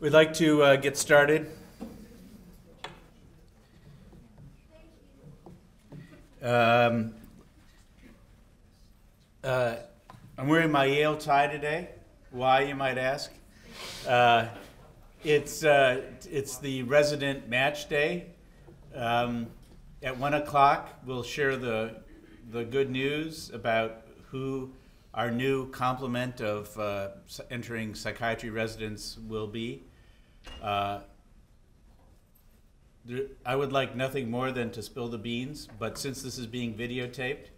We'd like to uh, get started. Um, uh, I'm wearing my Yale tie today. Why, you might ask? Uh, it's, uh, it's the resident match day. Um, at 1 o'clock, we'll share the, the good news about who our new complement of uh, entering psychiatry residents will be. Uh, I would like nothing more than to spill the beans, but since this is being videotaped,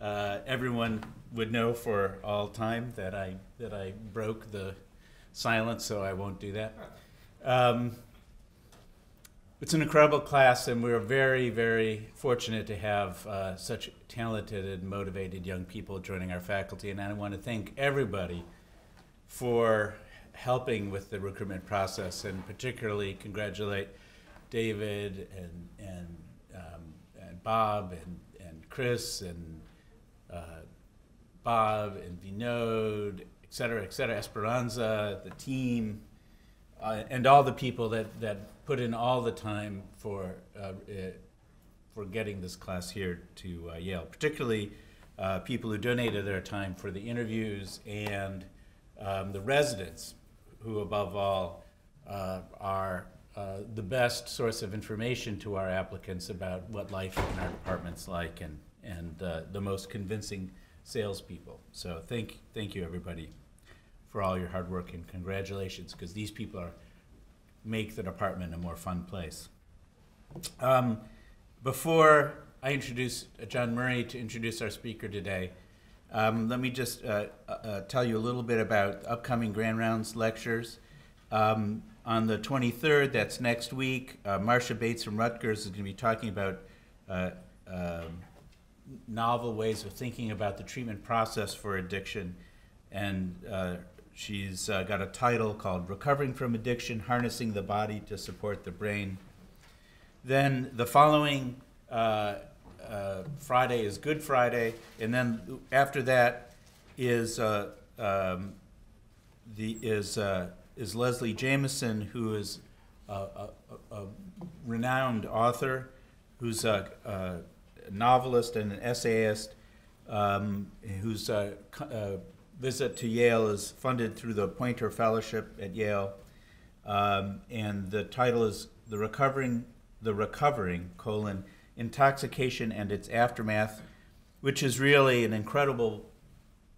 uh, everyone would know for all time that I that I broke the silence, so I won't do that. Um, it's an incredible class, and we're very, very fortunate to have uh, such talented and motivated young people joining our faculty. And I want to thank everybody for helping with the recruitment process, and particularly congratulate David and and, um, and Bob and, and Chris and uh, Bob and Vinod, et cetera, et cetera, Esperanza, the team, uh, and all the people that, that put in all the time for, uh, uh for getting this class here to uh, Yale, particularly uh, people who donated their time for the interviews and um, the residents who, above all, are uh, the best source of information to our applicants about what life in our department's like and, and uh, the most convincing salespeople. So thank, thank you, everybody, for all your hard work and congratulations, because these people are make the department a more fun place. Um, before I introduce John Murray to introduce our speaker today, um, let me just uh, uh, tell you a little bit about upcoming Grand Rounds lectures. Um, on the 23rd, that's next week, uh, Marsha Bates from Rutgers is going to be talking about uh, um, novel ways of thinking about the treatment process for addiction. And uh, she's uh, got a title called Recovering from Addiction Harnessing the Body to Support the Brain. Then the following uh, uh, Friday is Good Friday. And then after that is, um, the, is is Leslie Jamison, who is a, a, a renowned author, who's a, a, novelist and an essayist, um, whose uh, uh, visit to Yale is funded through the Poynter Fellowship at Yale. Um, and the title is The Recovering, the Recovering, colon, Intoxication and Its Aftermath, which is really an incredible,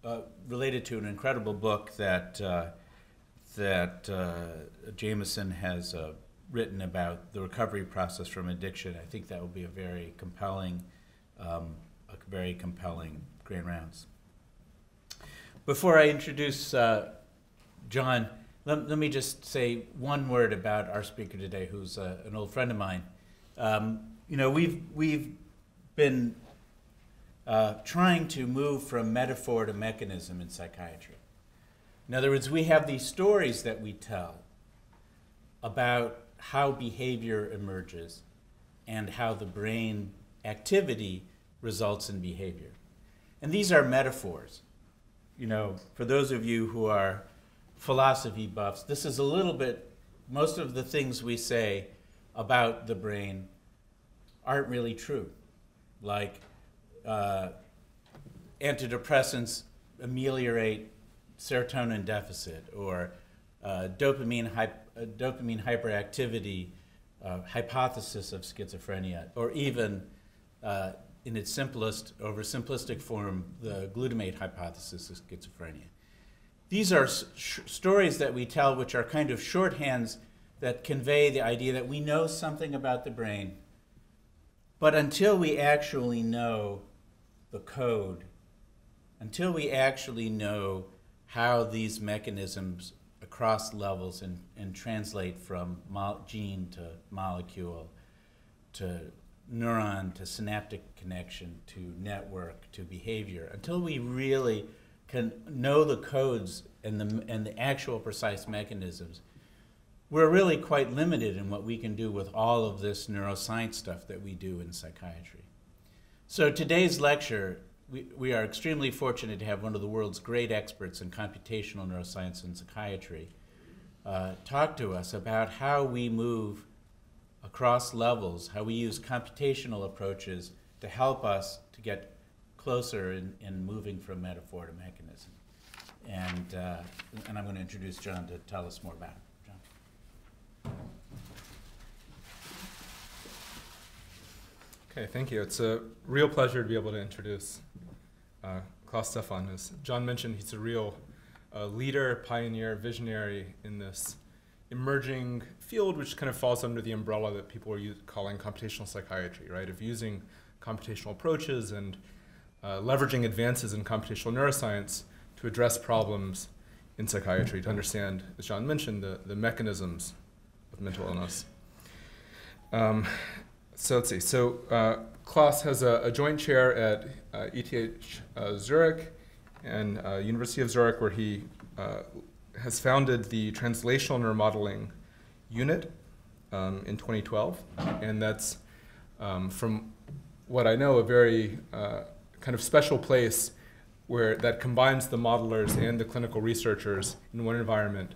uh, related to an incredible book that uh, that uh, Jamison has uh, written about the recovery process from addiction. I think that will be a very compelling, um, a very compelling grand rounds. Before I introduce uh, John, let, let, me just say one word about our speaker today, who's uh, an old friend of mine. Um, you know, we've we've been uh, trying to move from metaphor to mechanism in psychiatry. In other words, we have these stories that we tell about how behavior emerges and how the brain activity results in behavior. And these are metaphors. You know, for those of you who are philosophy buffs, this is a little bit, most of the things we say about the brain aren't really true. Like uh, antidepressants ameliorate serotonin deficit or uh, dopamine, uh, dopamine hyperactivity uh, hypothesis of schizophrenia, or even uh, in its simplest, oversimplistic form, the glutamate hypothesis of schizophrenia. These are stories that we tell which are kind of shorthands that convey the idea that we know something about the brain, but until we actually know the code, until we actually know how these mechanisms across levels and, and translate from gene to molecule to neuron to synaptic connection to network to behavior. Until we really can know the codes and the, and the actual precise mechanisms we're really quite limited in what we can do with all of this neuroscience stuff that we do in psychiatry. So today's lecture we, we are extremely fortunate to have one of the world's great experts in computational neuroscience and psychiatry uh, talk to us about how we move across levels, how we use computational approaches to help us to get closer in, in moving from metaphor to mechanism. And, uh, and I'm going to introduce John to tell us more about it. John. Okay, thank you. It's a real pleasure to be able to introduce uh, Klaus Stephan. As John mentioned, he's a real uh, leader, pioneer, visionary in this emerging field, which kind of falls under the umbrella that people are calling computational psychiatry, right? Of using computational approaches and uh, leveraging advances in computational neuroscience to address problems in psychiatry, to understand, as John mentioned, the, the mechanisms of mental illness. Um, so let's see. So uh, Klaus has a, a, joint chair at uh, ETH uh, Zurich and uh, University of Zurich, where he uh, has founded the translational neuromodeling unit um, in 2012, and that's um, from what I know a very uh, kind of special place where that combines the modelers and the clinical researchers in one environment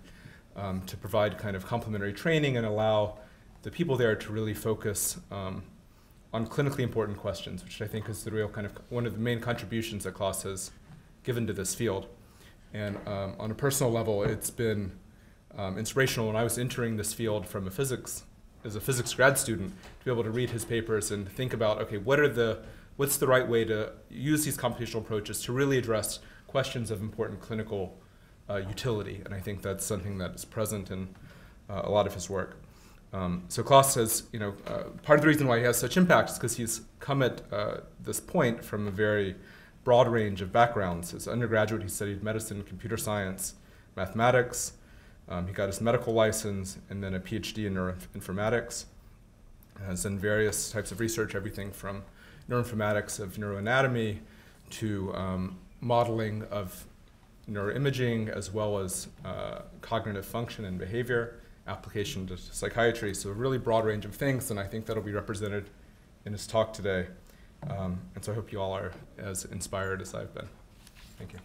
um, to provide kind of complementary training and allow the people there to really focus um, on clinically important questions, which I think is the real kind of one of the main contributions that Klaus has given to this field. And um, on a personal level, it's been um, inspirational when I was entering this field from a physics, as a physics grad student, to be able to read his papers and think about, okay, what are the, what's the right way to use these computational approaches to really address questions of important clinical uh, utility? And I think that's something that is present in uh, a lot of his work. Um, so Klaus says, you know, uh, part of the reason why he has such impact is because he's come at uh, this point from a very broad range of backgrounds. As undergraduate, he studied medicine, computer science, mathematics. Um, he got his medical license and then a PhD in neuroinformatics. Has done various types of research, everything from neuroinformatics of neuroanatomy to um, modeling of neuroimaging as well as uh, cognitive function and behavior application to psychiatry. So a really broad range of things, and I think that'll be represented in his talk today. Um, and so I hope you all are as inspired as I've been. Thank you.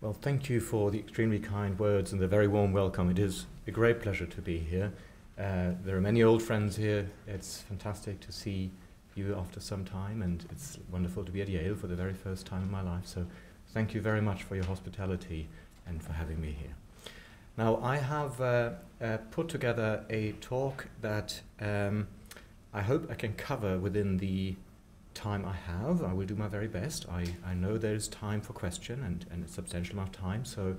Well, thank you for the extremely kind words and the very warm welcome. It is a great pleasure to be here. Uh, there are many old friends here. It's fantastic to see you after some time, and it's wonderful to be at Yale for the very first time in my life. So thank you very much for your hospitality and for having me here. Now, I have uh, uh, put together a talk that um, I hope I can cover within the time I have. I will do my very best. I, I know there is time for question and, and a substantial amount of time, so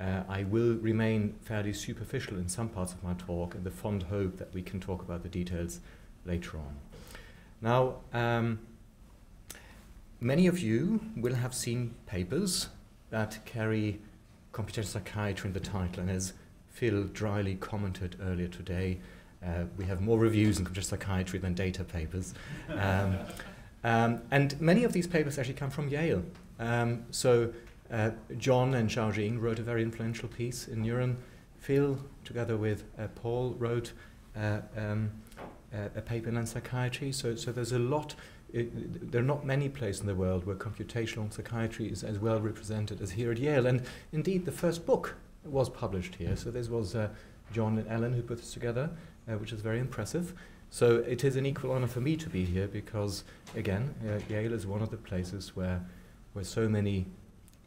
uh, I will remain fairly superficial in some parts of my talk in the fond hope that we can talk about the details later on. Now, um, many of you will have seen papers that carry computational psychiatry in the title, and as Phil dryly commented earlier today, uh, we have more reviews in computational psychiatry than data papers. Um, um, and many of these papers actually come from Yale. Um, so uh, John and Xiaojing wrote a very influential piece in Neuron. Phil, together with uh, Paul, wrote uh, um, a paper in psychiatry. So, so there's a lot. It, there are not many places in the world where computational psychiatry is as well represented as here at Yale. And indeed, the first book was published here. So this was uh, John and Ellen who put this together, uh, which is very impressive. So it is an equal honor for me to be here because, again, uh, Yale is one of the places where, where so many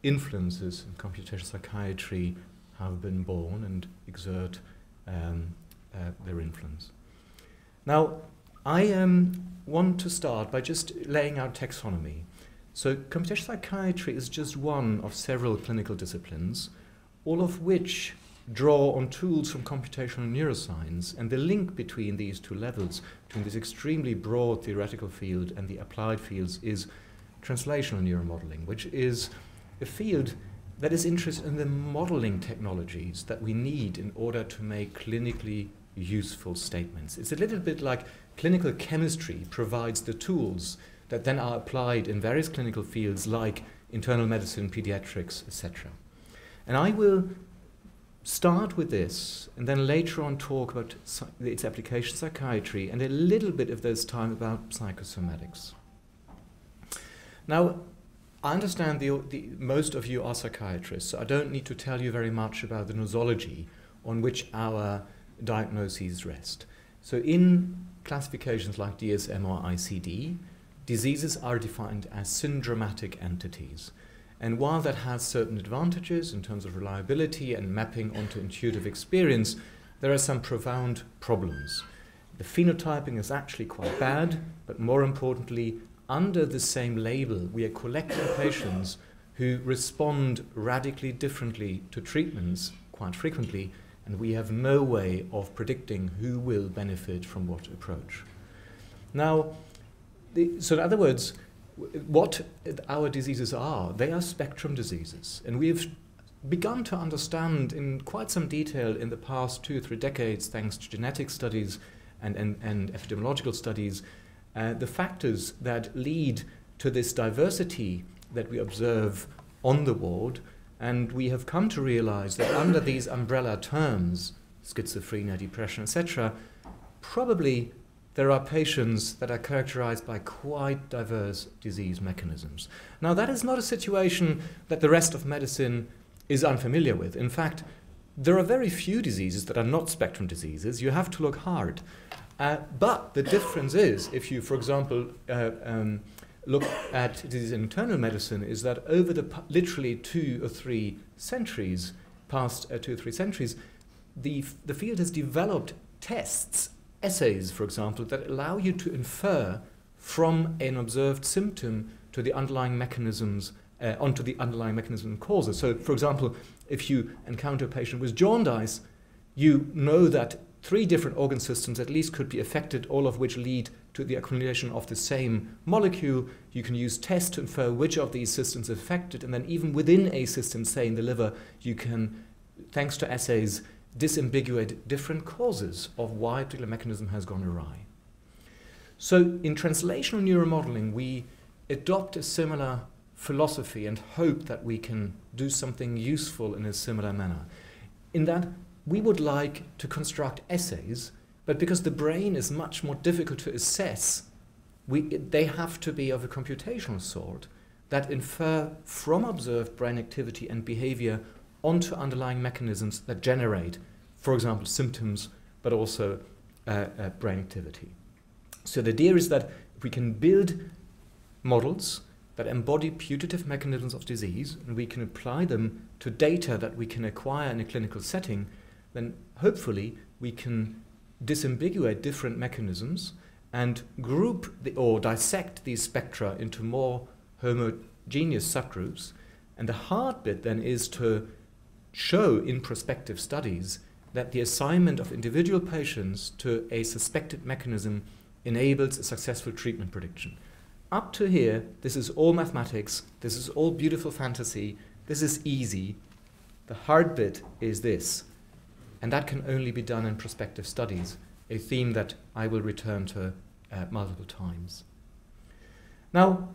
influences in computational psychiatry have been born and exert um, uh, their influence. Now, I um, want to start by just laying out taxonomy. So, computational psychiatry is just one of several clinical disciplines, all of which draw on tools from computational neuroscience, and the link between these two levels, between this extremely broad theoretical field and the applied fields, is translational neuromodeling, which is a field that is interested in the modeling technologies that we need in order to make clinically useful statements. It's a little bit like clinical chemistry provides the tools that then are applied in various clinical fields like internal medicine, pediatrics, etc. And I will start with this and then later on talk about its application psychiatry and a little bit of this time about psychosomatics. Now, I understand the, the, most of you are psychiatrists, so I don't need to tell you very much about the nosology on which our diagnoses rest. So, in classifications like DSM or ICD, diseases are defined as syndromatic entities. And while that has certain advantages in terms of reliability and mapping onto intuitive experience, there are some profound problems. The phenotyping is actually quite bad, but more importantly, under the same label, we are collecting patients who respond radically differently to treatments quite frequently, and we have no way of predicting who will benefit from what approach. Now, the, so in other words, what our diseases are. They are spectrum diseases. And we've begun to understand in quite some detail in the past two or three decades, thanks to genetic studies and, and, and epidemiological studies, uh, the factors that lead to this diversity that we observe on the ward. And we have come to realize that under these umbrella terms, schizophrenia, depression, etc., probably there are patients that are characterized by quite diverse disease mechanisms. Now, that is not a situation that the rest of medicine is unfamiliar with. In fact, there are very few diseases that are not spectrum diseases. You have to look hard. Uh, but the difference is, if you, for example, uh, um, look at in internal medicine, is that over the literally two or three centuries, past uh, two or three centuries, the, the field has developed tests assays, for example, that allow you to infer from an observed symptom to the underlying mechanisms, uh, onto the underlying mechanism and causes. So, for example, if you encounter a patient with jaundice, you know that three different organ systems at least could be affected, all of which lead to the accumulation of the same molecule. You can use tests to infer which of these systems affected, and then even within a system, say in the liver, you can, thanks to assays, disambiguate different causes of why a particular mechanism has gone awry. So in translational neuromodeling, we adopt a similar philosophy and hope that we can do something useful in a similar manner. In that we would like to construct assays, but because the brain is much more difficult to assess, we, they have to be of a computational sort that infer from observed brain activity and behavior onto underlying mechanisms that generate, for example, symptoms, but also uh, uh, brain activity. So the idea is that if we can build models that embody putative mechanisms of disease and we can apply them to data that we can acquire in a clinical setting, then hopefully we can disambiguate different mechanisms and group the, or dissect these spectra into more homogeneous subgroups. And the hard bit then is to show in prospective studies that the assignment of individual patients to a suspected mechanism enables a successful treatment prediction. Up to here, this is all mathematics, this is all beautiful fantasy, this is easy. The hard bit is this, and that can only be done in prospective studies, a theme that I will return to uh, multiple times. Now,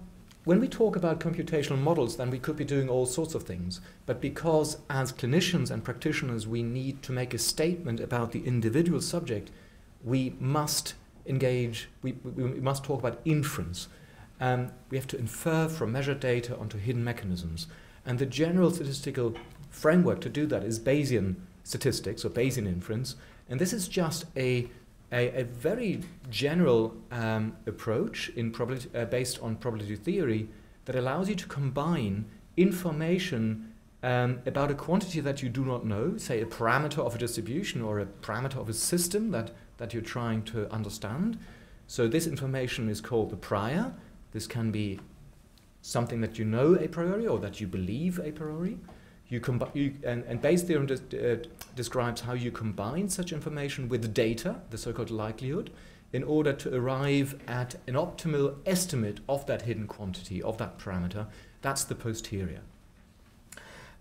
when we talk about computational models, then we could be doing all sorts of things. But because as clinicians and practitioners we need to make a statement about the individual subject, we must engage, we, we, must talk about inference. Um, we have to infer from measured data onto hidden mechanisms. And the general statistical framework to do that is Bayesian statistics or Bayesian inference. And this is just a a, a very general um, approach in uh, based on probability theory that allows you to combine information um, about a quantity that you do not know, say a parameter of a distribution or a parameter of a system that, that you're trying to understand. So this information is called the prior. This can be something that you know a priori or that you believe a priori. You, combi- you and, and Bayes' theorem de- uh, describes how you combine such information with data, the so-called likelihood, in order to arrive at an optimal estimate of that hidden quantity, of that parameter. That's the posterior.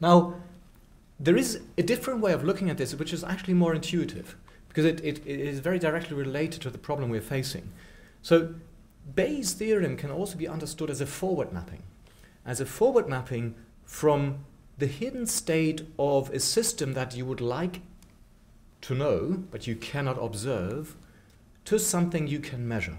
Now, there is a different way of looking at this, which is actually more intuitive, because it, it, it is very directly related to the problem we're facing. So, Bayes' theorem can also be understood as a forward mapping, as a forward mapping from the hidden state of a system that you would like to know, but you cannot observe, to something you can measure.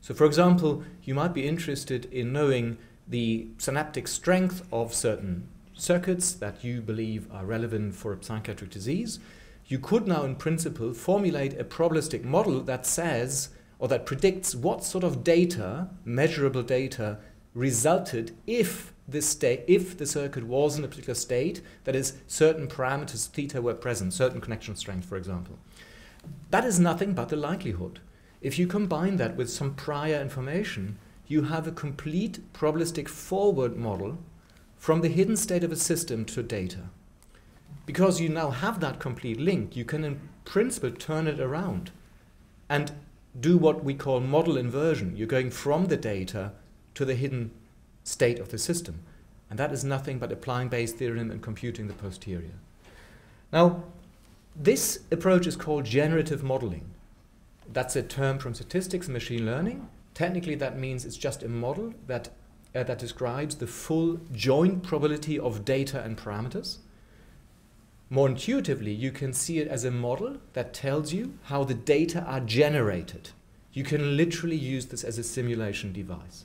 So, for example, you might be interested in knowing the synaptic strength of certain circuits that you believe are relevant for a psychiatric disease. You could now, in principle, formulate a probabilistic model that says or that predicts what sort of data, measurable data, resulted if the state, if the circuit was in a particular state, that is, certain parameters theta were present, certain connection strength, for example. That is nothing but the likelihood. If you combine that with some prior information, you have a complete probabilistic forward model from the hidden state of a system to data. Because you now have that complete link, you can in principle turn it around and do what we call model inversion. You're going from the data to the hidden state of the system. And that is nothing but applying Bayes' theorem and computing the posterior. Now, this approach is called generative modeling. That's a term from statistics and machine learning. Technically, that means it's just a model that, uh, that describes the full joint probability of data and parameters. More intuitively, you can see it as a model that tells you how the data are generated. You can literally use this as a simulation device.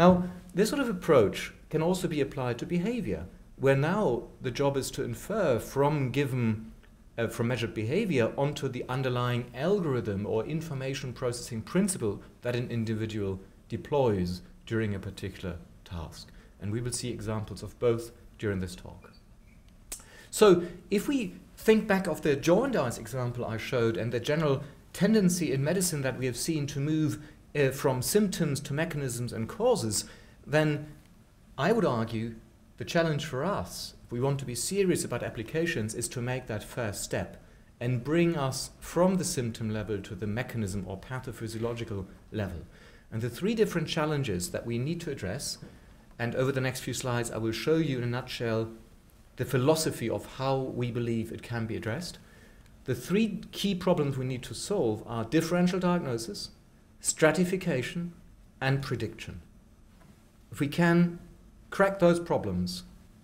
Now, this sort of approach can also be applied to behavior, where now the job is to infer from given uh, from measured behavior onto the underlying algorithm or information processing principle that an individual deploys during a particular task. And we will see examples of both during this talk. So if we think back of the Jaundice example I showed and the general tendency in medicine that we have seen to move uh, from symptoms to mechanisms and causes, then I would argue the challenge for us, if we want to be serious about applications, is to make that first step and bring us from the symptom level to the mechanism or pathophysiological level. And the three different challenges that we need to address, and over the next few slides, I will show you in a nutshell the philosophy of how we believe it can be addressed. The three key problems we need to solve are differential diagnosis, stratification, and prediction. If we can crack those problems,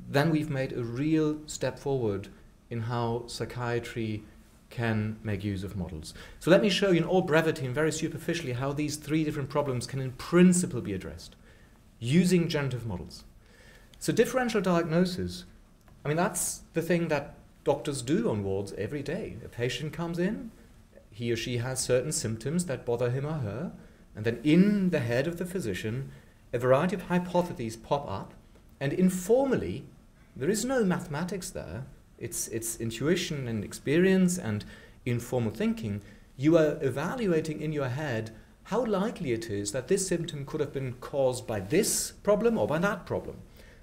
then we've made a real step forward in how psychiatry can make use of models. So let me show you in all brevity and very superficially how these three different problems can in principle be addressed using generative models. So differential diagnosis, I mean that's the thing that doctors do on wards every day. A patient comes in, he or she has certain symptoms that bother him or her, and then in the head of the physician, a variety of hypotheses pop up, and informally, there is no mathematics there, it's, it's intuition and experience and informal thinking. You are evaluating in your head how likely it is that this symptom could have been caused by this problem or by that problem.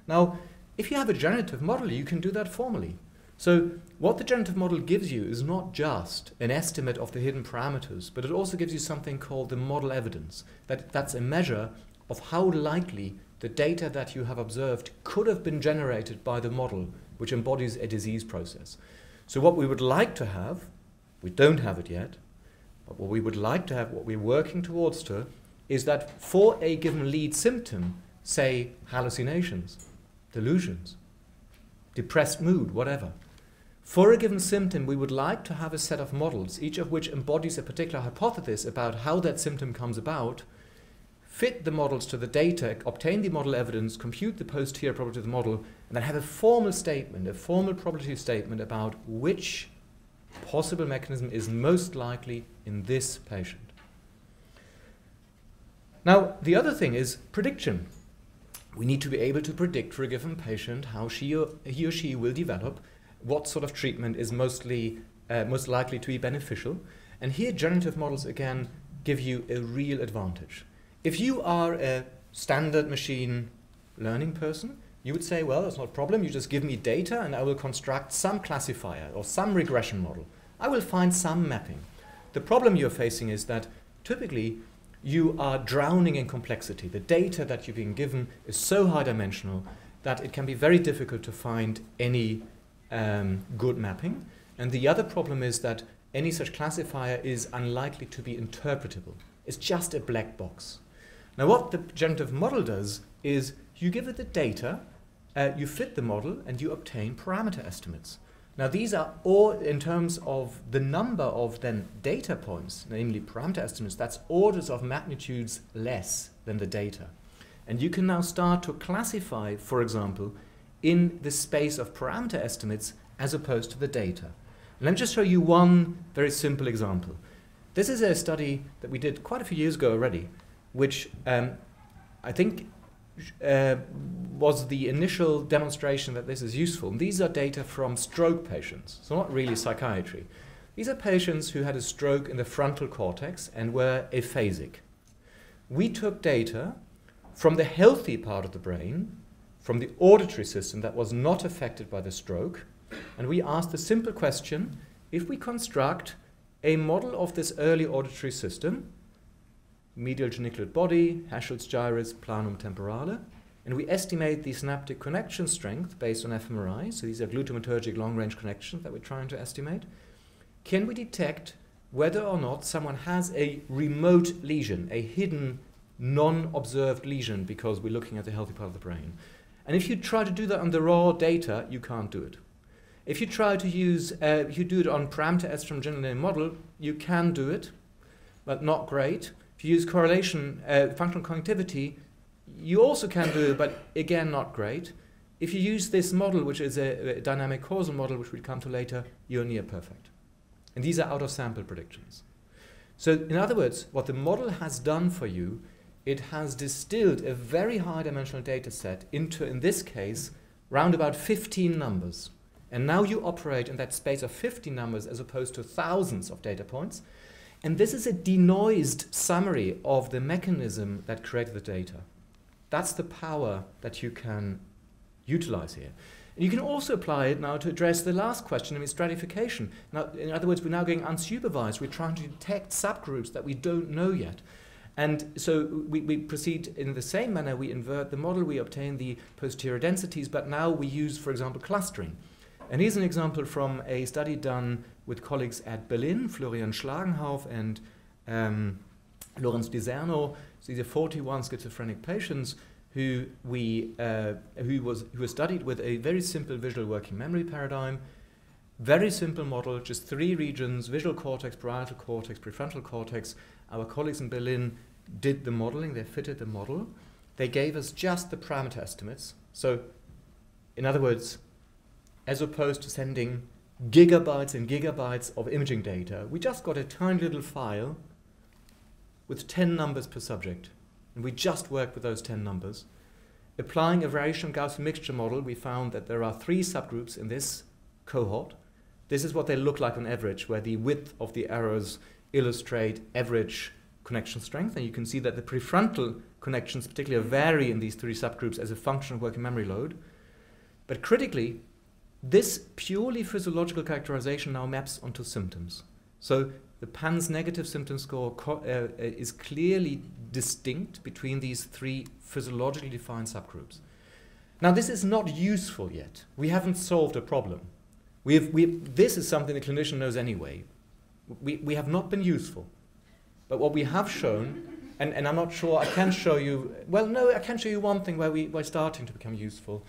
Now, if you have a generative model, you can do that formally. So what the generative model gives you is not just an estimate of the hidden parameters, but it also gives you something called the model evidence. That, that's a measure of how likely the data that you have observed could have been generated by the model, which embodies a disease process. So what we would like to have, we don't have it yet, but what we would like to have, what we're working towards to, is that for a given lead symptom, say hallucinations, delusions, depressed mood, whatever, for a given symptom, we would like to have a set of models, each of which embodies a particular hypothesis about how that symptom comes about, fit the models to the data, obtain the model evidence, compute the posterior probability of the model, and then have a formal statement, a formal probability statement about which possible mechanism is most likely in this patient. Now, the other thing is prediction. We need to be able to predict for a given patient how she or, he or she will develop what sort of treatment is mostly uh, most likely to be beneficial. And here, generative models again give you a real advantage. If you are a standard machine learning person, you would say, well, that's not a problem. You just give me data and I will construct some classifier or some regression model. I will find some mapping. The problem you're facing is that typically you are drowning in complexity. The data that you're being given is so high dimensional that it can be very difficult to find any um, good mapping. And the other problem is that any such classifier is unlikely to be interpretable. It's just a black box. Now, what the generative model does is you give it the data, uh, you fit the model and you obtain parameter estimates. Now these are all in terms of the number of then data points, namely parameter estimates, that's orders of magnitudes less than the data. And you can now start to classify, for example, in the space of parameter estimates as opposed to the data. And let me just show you one very simple example. This is a study that we did quite a few years ago already, which um, I think uh, was the initial demonstration that this is useful. And these are data from stroke patients, so not really psychiatry. These are patients who had a stroke in the frontal cortex and were aphasic. We took data from the healthy part of the brain, from the auditory system that was not affected by the stroke, and we asked the simple question if we construct a model of this early auditory system, medial geniculate body, Heschl's gyrus, planum temporale, and we estimate the synaptic connection strength based on fMRI, so these are glutamatergic long range connections that we're trying to estimate. Can we detect whether or not someone has a remote lesion, a hidden, non observed lesion, because we're looking at the healthy part of the brain? And if you try to do that on the raw data, you can't do it. If you try to use, uh, if you do it on parameter S from general model, you can do it, but not great. If you use correlation, uh, functional connectivity, you also can do it, but again, not great. If you use this model, which is a, a dynamic causal model, which we'll come to later, you're near perfect. And these are out of sample predictions. So, in other words, what the model has done for you, it has distilled a very high dimensional data set into, in this case, round about 15 numbers. And now you operate in that space of 50 numbers as opposed to thousands of data points. And this is a denoised summary of the mechanism that created the data. That's the power that you can utilize here. And you can also apply it now to address the last question, I mean stratification. Now, in other words, we're now going unsupervised. We're trying to detect subgroups that we don't know yet. And so we, we proceed in the same manner. We invert the model, we obtain the posterior densities, but now we use, for example, clustering. And here's an example from a study done with colleagues at Berlin, Florian Schlagenhauf and um, Lorenz Deserno. These are 41 schizophrenic patients who we uh, who was who were studied with a very simple visual working memory paradigm. Very simple model, just three regions: visual cortex, parietal cortex, prefrontal cortex. Our colleagues in Berlin did the modeling. They fitted the model. They gave us just the parameter estimates. So, in other words, as opposed to sending gigabytes and gigabytes of imaging data, we just got a tiny little file with 10 numbers per subject. And we just worked with those 10 numbers. Applying a variation Gaussian mixture model, we found that there are three subgroups in this cohort. This is what they look like on average, where the width of the arrows illustrate average connection strength. And you can see that the prefrontal connections particularly vary in these three subgroups as a function of working memory load. But critically, this purely physiological characterization now maps onto symptoms. So the PANSS negative symptom score uh, uh, is clearly distinct between these three physiologically defined subgroups. Now, this is not useful yet. We haven't solved a problem. We have, we this is something the clinician knows anyway. We, we have not been useful. But what we have shown, and, and I'm not sure, I can show you, well, no, I can show you one thing where we, we're starting to become useful.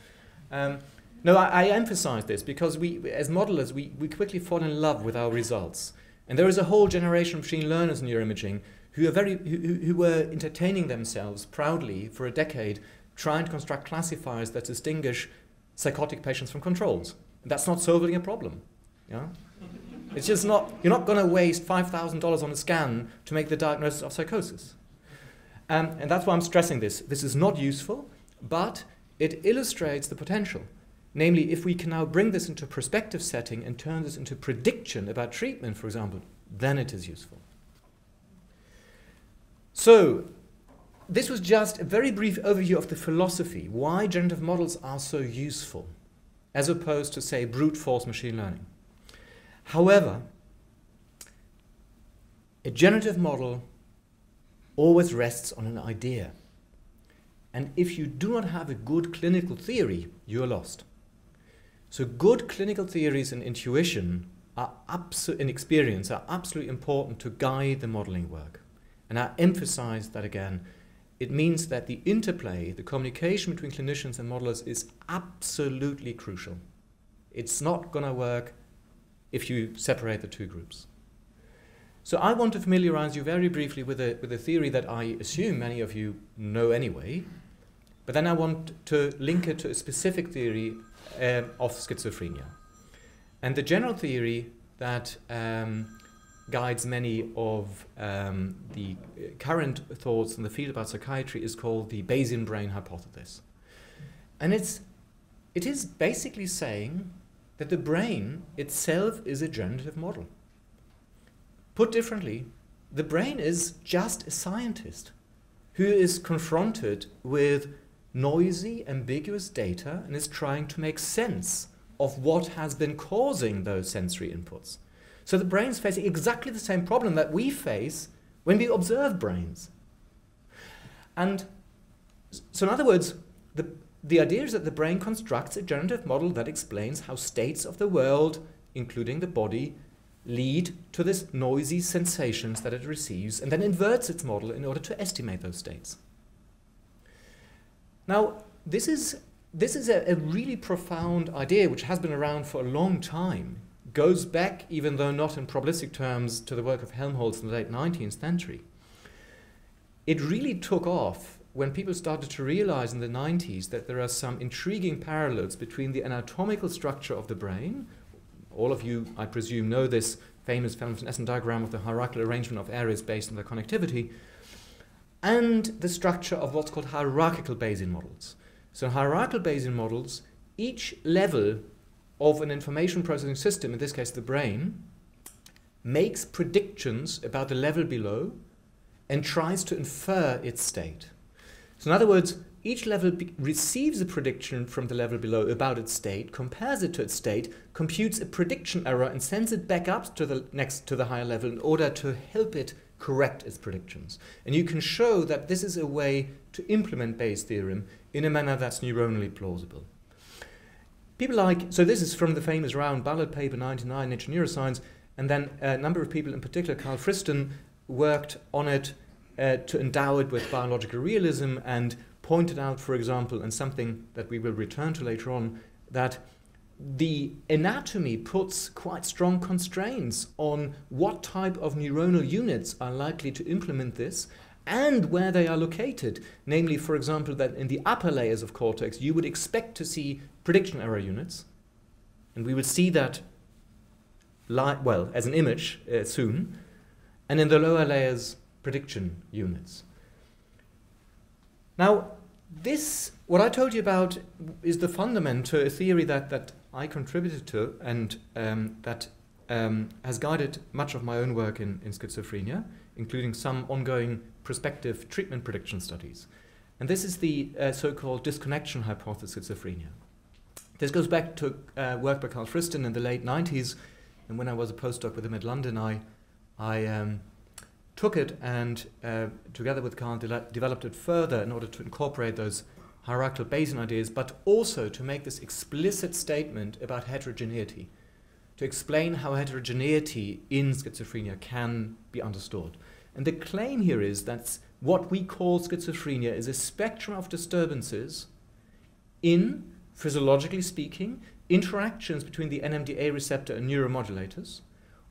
Um, no, I, I emphasize this because we, as modelers, we, we quickly fall in love with our results. And there is a whole generation of machine learners in neuroimaging who, are very, who, who were entertaining themselves proudly for a decade trying to construct classifiers that distinguish psychotic patients from controls. And that's not solving a problem. Yeah? It's just not, you're not going to waste $5,000 on a scan to make the diagnosis of psychosis. Um, and that's why I'm stressing this. This is not useful, but it illustrates the potential. Namely, if we can now bring this into a prospective setting and turn this into prediction about treatment, for example, then it is useful. So, this was just a very brief overview of the philosophy, why generative models are so useful, as opposed to, say, brute force machine learning. However, a generative model always rests on an idea. And if you do not have a good clinical theory, you're lost. So good clinical theories and intuition are abso- and experience are absolutely important to guide the modeling work. And I emphasize that again. it means that the interplay, the communication between clinicians and modelers is absolutely crucial. It's not going to work if you separate the two groups. So I want to familiarize you very briefly with a, with a theory that I assume many of you know anyway, but then I want to link it to a specific theory um, of schizophrenia. And the general theory that um, guides many of um, the current thoughts in the field about psychiatry is called the Bayesian brain hypothesis. And it's, it is basically saying that the brain itself is a generative model. Put differently, the brain is just a scientist who is confronted with noisy, ambiguous data and is trying to make sense of what has been causing those sensory inputs. So the brain's facing exactly the same problem that we face when we observe brains. And so, in other words, the, the idea is that the brain constructs a generative model that explains how states of the world, including the body, lead to this noisy sensations that it receives and then inverts its model in order to estimate those states. Now, this is, this is a, a really profound idea which has been around for a long time, goes back, even though not in probabilistic terms, to the work of Helmholtz in the late 19th century. It really took off when people started to realize in the 90s that there are some intriguing parallels between the anatomical structure of the brain, all of you, I presume, know this famous Felleman-Van Essen diagram of the hierarchical arrangement of areas based on their connectivity, and the structure of what's called hierarchical Bayesian models. So hierarchical Bayesian models, each level of an information processing system, in this case the brain, makes predictions about the level below and tries to infer its state. So in other words, each level receives a prediction from the level below about its state, compares it to its state, computes a prediction error, and sends it back up to the next to the higher level in order to help it correct its predictions. And you can show that this is a way to implement Bayes' theorem in a manner that's neuronally plausible. People like, so this is from the famous Rao and Ballard paper 99 in Neuroscience, and then a number of people, in particular Carl Friston, worked on it uh, to endow it with biological realism and pointed out, for example, and something that we will return to later on, that the anatomy puts quite strong constraints on what type of neuronal units are likely to implement this and where they are located. Namely, for example, that in the upper layers of cortex, you would expect to see prediction error units. And we will see that, well, as an image uh, soon. And in the lower layers, prediction units. Now, this, what I told you about, is the fundament to a theory that, that I contributed to and um, that um, has guided much of my own work in, in schizophrenia, including some ongoing prospective treatment prediction studies. And this is the uh, so called disconnection hypothesis of schizophrenia. This goes back to uh, work by Carl Friston in the late 90s. And when I was a postdoc with him at London, I, I um, took it and, uh, together with Carl, de developed it further in order to incorporate those hierarchical Bayesian ideas, but also to make this explicit statement about heterogeneity, to explain how heterogeneity in schizophrenia can be understood. And the claim here is that what we call schizophrenia is a spectrum of disturbances in, physiologically speaking, interactions between the NMDA receptor and neuromodulators,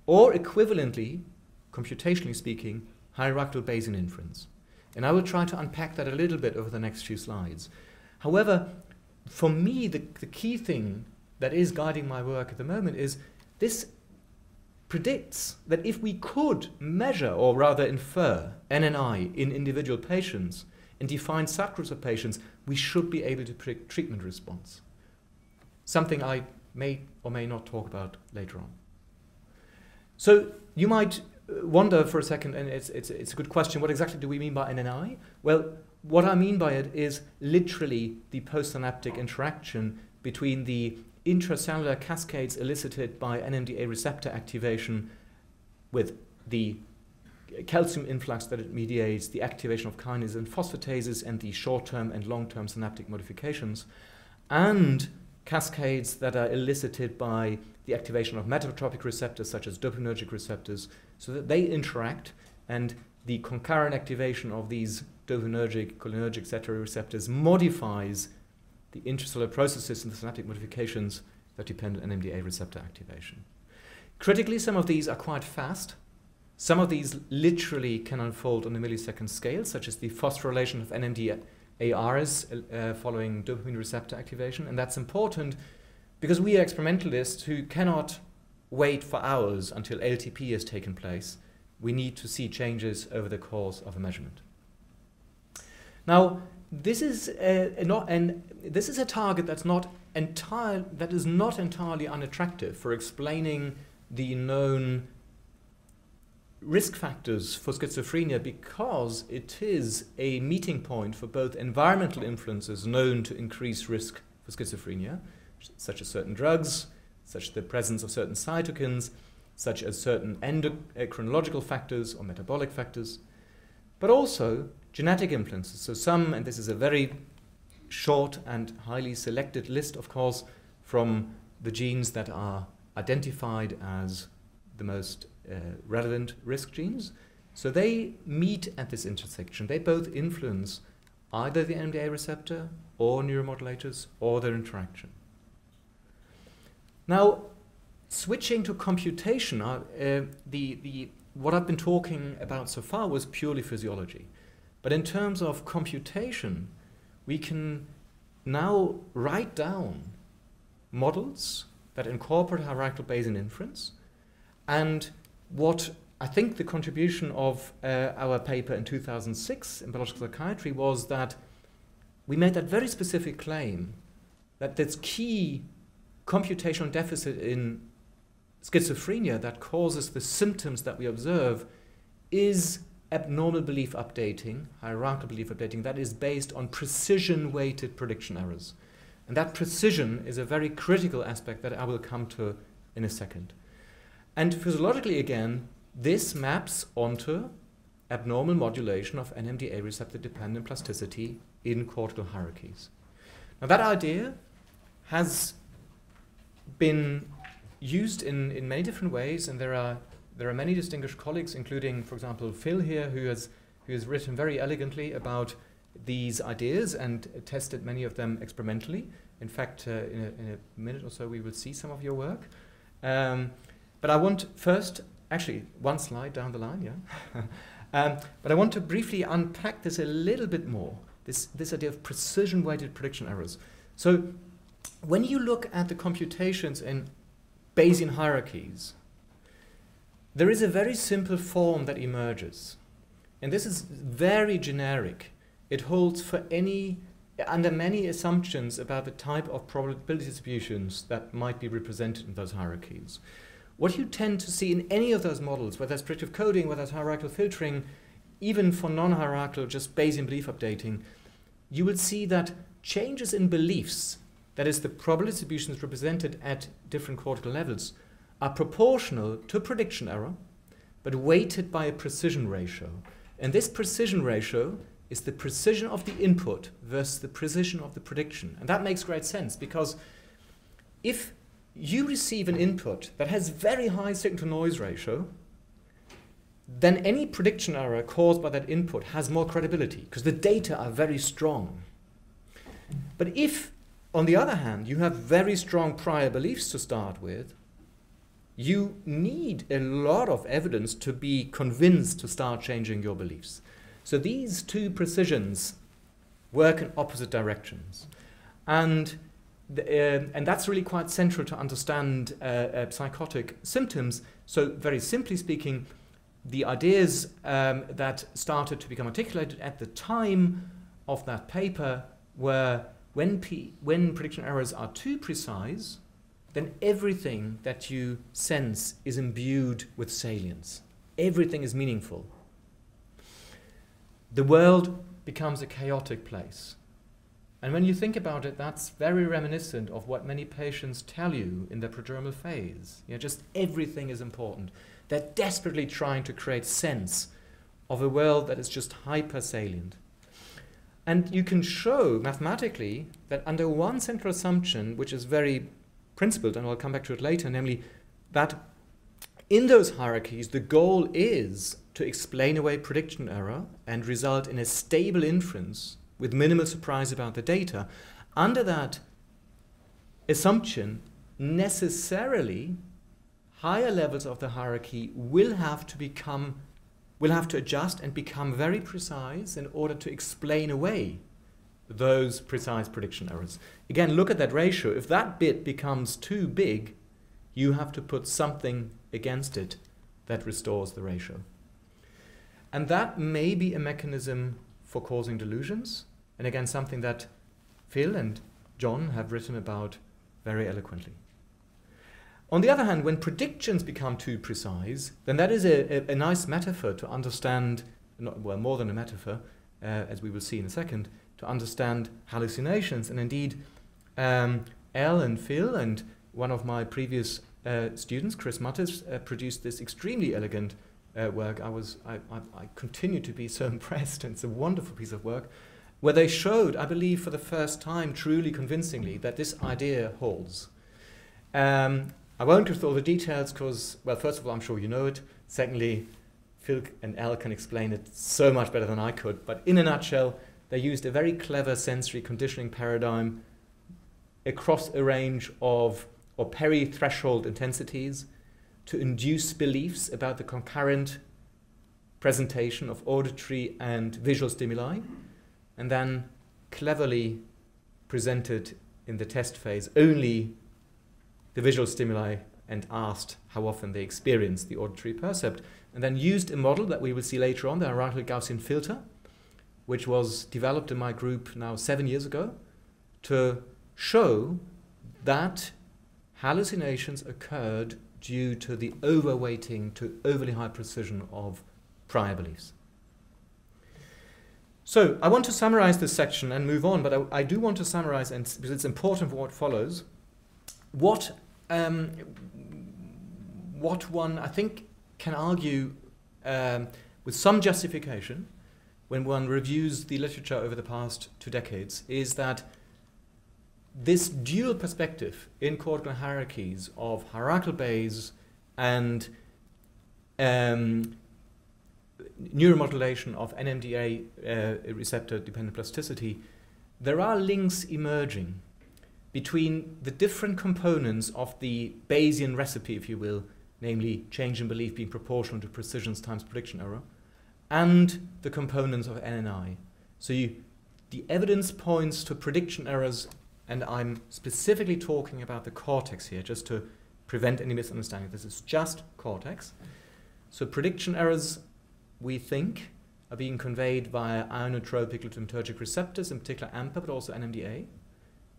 or equivalently, computationally speaking, hierarchical Bayesian inference. And I will try to unpack that a little bit over the next few slides. However, for me, the, the key thing that is guiding my work at the moment is this predicts that if we could measure, or rather infer, NNI in individual patients and define subgroups of patients, we should be able to predict treatment response. Something I may or may not talk about later on. So you might wonder for a second, and it's, it's, it's a good question, what exactly do we mean by NNI? Well, what I mean by it is literally the postsynaptic interaction between the intracellular cascades elicited by NMDA receptor activation with the calcium influx that it mediates, the activation of kinases and phosphatases, and the short term and long term synaptic modifications, and cascades that are elicited by the activation of metabotropic receptors such as dopaminergic receptors so that they interact and the concurrent activation of these dopaminergic, cholinergic, etc. receptors modifies the intracellular processes and the synaptic modifications that depend on NMDA receptor activation. Critically, some of these are quite fast. Some of these literally can unfold on a millisecond scale, such as the phosphorylation of NMDARs uh, following dopamine receptor activation. And that's important because we are experimentalists who cannot wait for hours until LTP has taken place. We need to see changes over the course of a measurement. Now, this is a, a not, and this is a target that's not entire, that is not entirely unattractive for explaining the known risk factors for schizophrenia because it is a meeting point for both environmental influences known to increase risk for schizophrenia, such as certain drugs, such as the presence of certain cytokines, such as certain endocrinological factors or metabolic factors, but also genetic influences. So some, and this is a very short and highly selected list, of course, from the genes that are identified as the most uh, relevant risk genes. So they meet at this intersection. They both influence either the NMDA receptor or neuromodulators or their interaction. Now, switching to computation, uh, the, the, what I've been talking about so far was purely physiology. But in terms of computation, we can now write down models that incorporate hierarchical Bayesian inference. And what I think the contribution of uh, our paper in 2006 in biological psychiatry was that we made that very specific claim that this key computational deficit in schizophrenia that causes the symptoms that we observe is abnormal belief updating, hierarchical belief updating, that is based on precision weighted prediction errors. And that precision is a very critical aspect that I will come to in a second. And physiologically, again, this maps onto abnormal modulation of NMDA receptor dependent plasticity in cortical hierarchies. Now, that idea has been used in, in many different ways, and there are there are many distinguished colleagues, including, for example, Phil here, who has, who has written very elegantly about these ideas and tested many of them experimentally. In fact, uh, in, a, in, a, minute or so, we will see some of your work. Um, but I want first, actually, one slide down the line, yeah. um, but I want to briefly unpack this a little bit more. This this idea of precision-weighted prediction errors. So, when you look at the computations in Bayesian hierarchies, there is a very simple form that emerges. And this is very generic. It holds for any, under many assumptions about the type of probability distributions that might be represented in those hierarchies. What you tend to see in any of those models, whether it's predictive coding, whether it's hierarchical filtering, even for non-hierarchical, just Bayesian belief updating, you will see that changes in beliefs, that is the probability distributions represented at different cortical levels, are proportional to prediction error, but weighted by a precision ratio. And this precision ratio is the precision of the input versus the precision of the prediction. And that makes great sense because if you receive an input that has very high signal to noise ratio, then any prediction error caused by that input has more credibility because the data are very strong. But if, on the other hand, you have very strong prior beliefs to start with, you need a lot of evidence to be convinced to start changing your beliefs. So these two precisions work in opposite directions. And, the, uh, and that's really quite central to understand uh, uh, psychotic symptoms. So, very simply speaking, the ideas um, that started to become articulated at the time of that paper were when, P- when prediction errors are too precise, then everything that you sense is imbued with salience. Everything is meaningful. The world becomes a chaotic place. And when you think about it, that's very reminiscent of what many patients tell you in their prodromal phase. You know, just everything is important. They're desperately trying to create sense of a world that is just hyper salient. And you can show mathematically that under one central assumption, which is very principled, and I'll come back to it later, namely that in those hierarchies, the goal is to explain away prediction error and result in a stable inference with minimal surprise about the data, under that assumption, necessarily higher levels of the hierarchy will have to become will have to adjust and become very precise in order to explain away those precise prediction errors. Again, look at that ratio. If that bit becomes too big, you have to put something against it that restores the ratio. And that may be a mechanism for causing delusions, and again, something that Phil and John have written about very eloquently. On the other hand, when predictions become too precise, then that is a, a, a nice metaphor to understand, not, well, more than a metaphor, uh, as we will see in a second, to understand hallucinations. And indeed, um, Al and Phil and one of my previous uh, students, Chris Mathys, uh, produced this extremely elegant uh, work. I was, I, I, I continue to be so impressed, and it's a wonderful piece of work, where they showed, I believe, for the first time, truly convincingly, that this idea holds. Um, I won't go through all the details because, well, first of all, I'm sure you know it. Secondly, Phil and Al can explain it so much better than I could. But in a nutshell, they used a very clever sensory conditioning paradigm across a range of or peri-threshold intensities to induce beliefs about the concurrent presentation of auditory and visual stimuli, and then cleverly presented in the test phase only the visual stimuli and asked how often they experienced the auditory percept, and then used a model that we will see later on, the hierarchical Gaussian filter, which was developed in my group now seven years ago, to show that hallucinations occurred due to the overweighting to overly high precision of prior beliefs. So I want to summarize this section and move on, but I, I do want to summarize, and because it's important for what follows, what um, what one I think can argue um, with some justification when one reviews the literature over the past two decades is that this dual perspective in cortical hierarchies of hierarchical Bayes and um, neuromodulation of NMDA uh, receptor dependent plasticity, there are links emerging between the different components of the Bayesian recipe, if you will, namely change in belief being proportional to precision times prediction error, and the components of NNI. So you, the evidence points to prediction errors and I'm specifically talking about the cortex here, just to prevent any misunderstanding. This is just cortex. So prediction errors, we think, are being conveyed via ionotropic glutamatergic receptors, in particular AMPA, but also NMDA.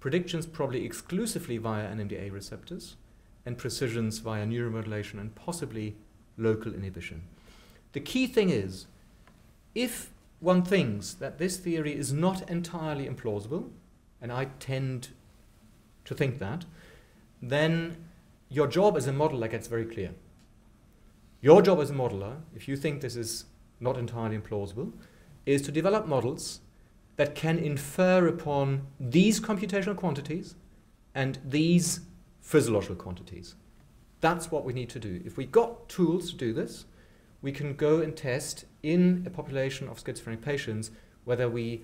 Predictions probably exclusively via NMDA receptors, and precisions via neuromodulation and possibly local inhibition. The key thing is, if one thinks that this theory is not entirely implausible, and I tend to think that, then your job as a modeler gets very clear. Your job as a modeler, if you think this is not entirely implausible, is to develop models that can infer upon these computational quantities and these physiological quantities. That's what we need to do. If we got tools to do this, we can go and test in a population of schizophrenic patients whether we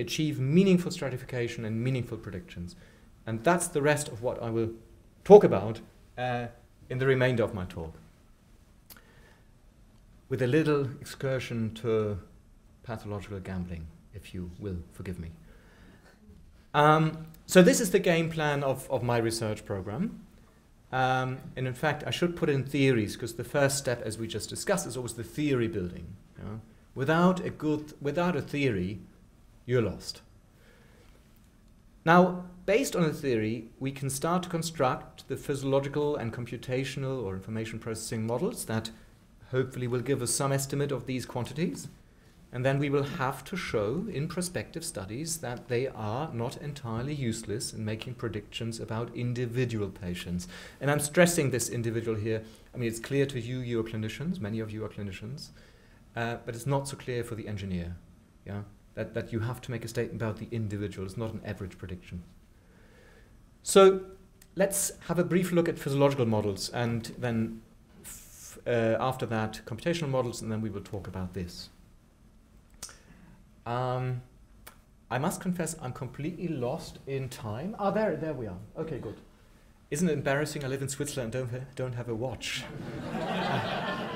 achieve meaningful stratification and meaningful predictions. And that's the rest of what I will talk about uh, in the remainder of my talk. With a little excursion to pathological gambling, if you will forgive me. Um, so this is the game plan of, of my research program. Um, and in fact, I should put in theories because the first step, as we just discussed, is always the theory building. You know? Without a good, without a theory, you're lost. Now, based on a theory, we can start to construct the physiological and computational or information processing models that hopefully will give us some estimate of these quantities. And then we will have to show in prospective studies that they are not entirely useless in making predictions about individual patients. And I'm stressing this individual here. I mean, it's clear to you, you are clinicians, many of you are clinicians, uh, but it's not so clear for the engineer. Yeah? that, that you have to make a statement about the individual. It's not an average prediction. So let's have a brief look at physiological models and then uh, after that, computational models, and then we will talk about this. Um, I must confess, I'm completely lost in time. Ah, there, there we are. Okay, good. Isn't it embarrassing? I live in Switzerland and don't, don't have a watch.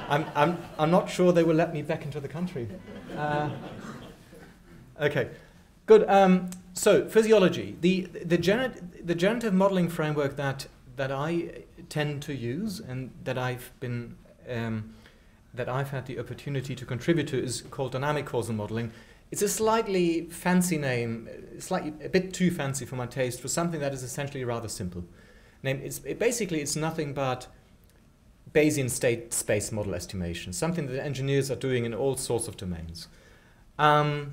I'm, I'm, I'm not sure they will let me back into the country. Uh, okay, good. Um, so, physiology. The, the, gener- the generative modeling framework that, that I tend to use and that I've been um, that I've had the opportunity to contribute to is called dynamic causal modeling. It's a slightly fancy name, slightly a bit too fancy for my taste, for something that is essentially rather simple. Name it's it basically it's nothing but Bayesian state space model estimation, something that engineers are doing in all sorts of domains. Um,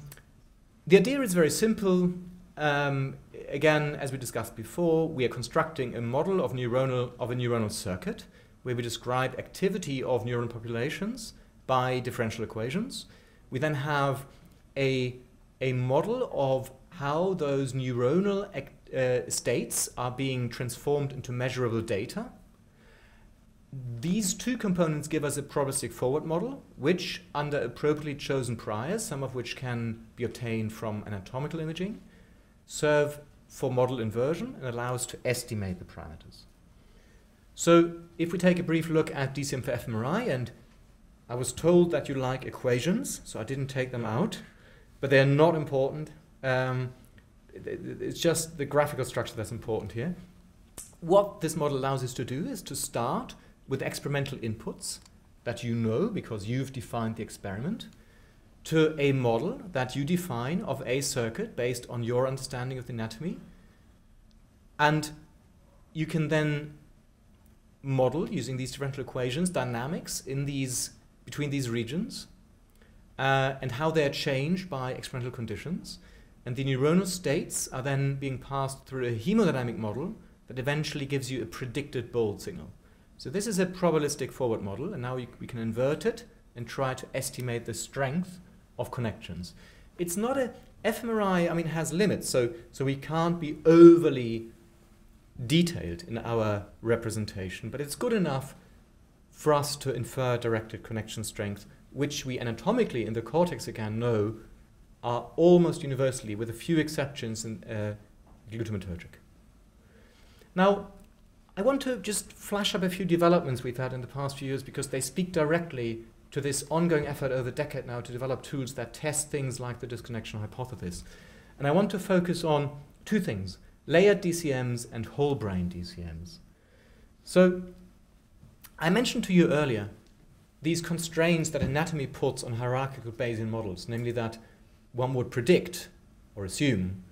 the idea is very simple. Um, again, as we discussed before, we are constructing a model of neuronal of a neuronal circuit where we describe activity of neuron populations by differential equations. We then have a, a model of how those neuronal uh, states are being transformed into measurable data. These two components give us a probabilistic forward model, which, under appropriately chosen priors, some of which can be obtained from anatomical imaging, serve for model inversion and allow us to estimate the parameters. So if we take a brief look at DCM for fMRI, and I was told that you like equations, so I didn't take them out, but they're not important. Um, it's just the graphical structure that's important here. What this model allows us to do is to start with experimental inputs that you know because you've defined the experiment to a model that you define of a circuit based on your understanding of the anatomy. And you can then model using these differential equations dynamics in these between these regions uh, and how they are changed by experimental conditions. And the neuronal states are then being passed through a hemodynamic model that eventually gives you a predicted bold signal. So this is a probabilistic forward model, and now we can invert it and try to estimate the strength of connections. It's not a fMRI, I mean, has limits, so, so we can't be overly detailed in our representation, but it's good enough for us to infer directed connection strength, which we anatomically in the cortex again know are almost universally, with a few exceptions, in, uh, glutamatergic. Now, I want to just flash up a few developments we've had in the past few years because they speak directly to this ongoing effort over a decade now to develop tools that test things like the disconnection hypothesis. And I want to focus on two things layered DCMs and whole brain DCMs. So, I mentioned to you earlier these constraints that anatomy puts on hierarchical Bayesian models, namely that one would predict or assume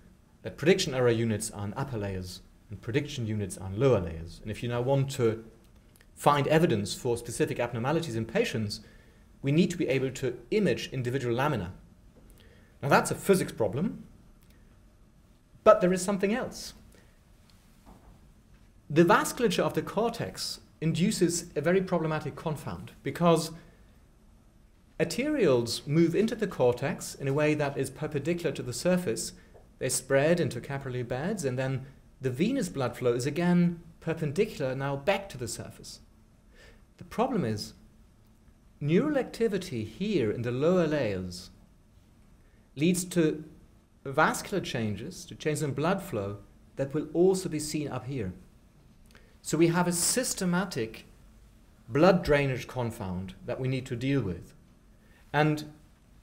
that prediction error units are in upper layers and prediction units are in lower layers. And if you now want to find evidence for specific abnormalities in patients, we need to be able to image individual lamina. Now that's a physics problem, but there is something else. The vasculature of the cortex induces a very problematic confound because arterioles move into the cortex in a way that is perpendicular to the surface. They spread into capillary beds, and then the venous blood flow is again perpendicular now back to the surface. The problem is neural activity here in the lower layers leads to vascular changes, to changes in blood flow, that will also be seen up here. So we have a systematic blood drainage confound that we need to deal with. And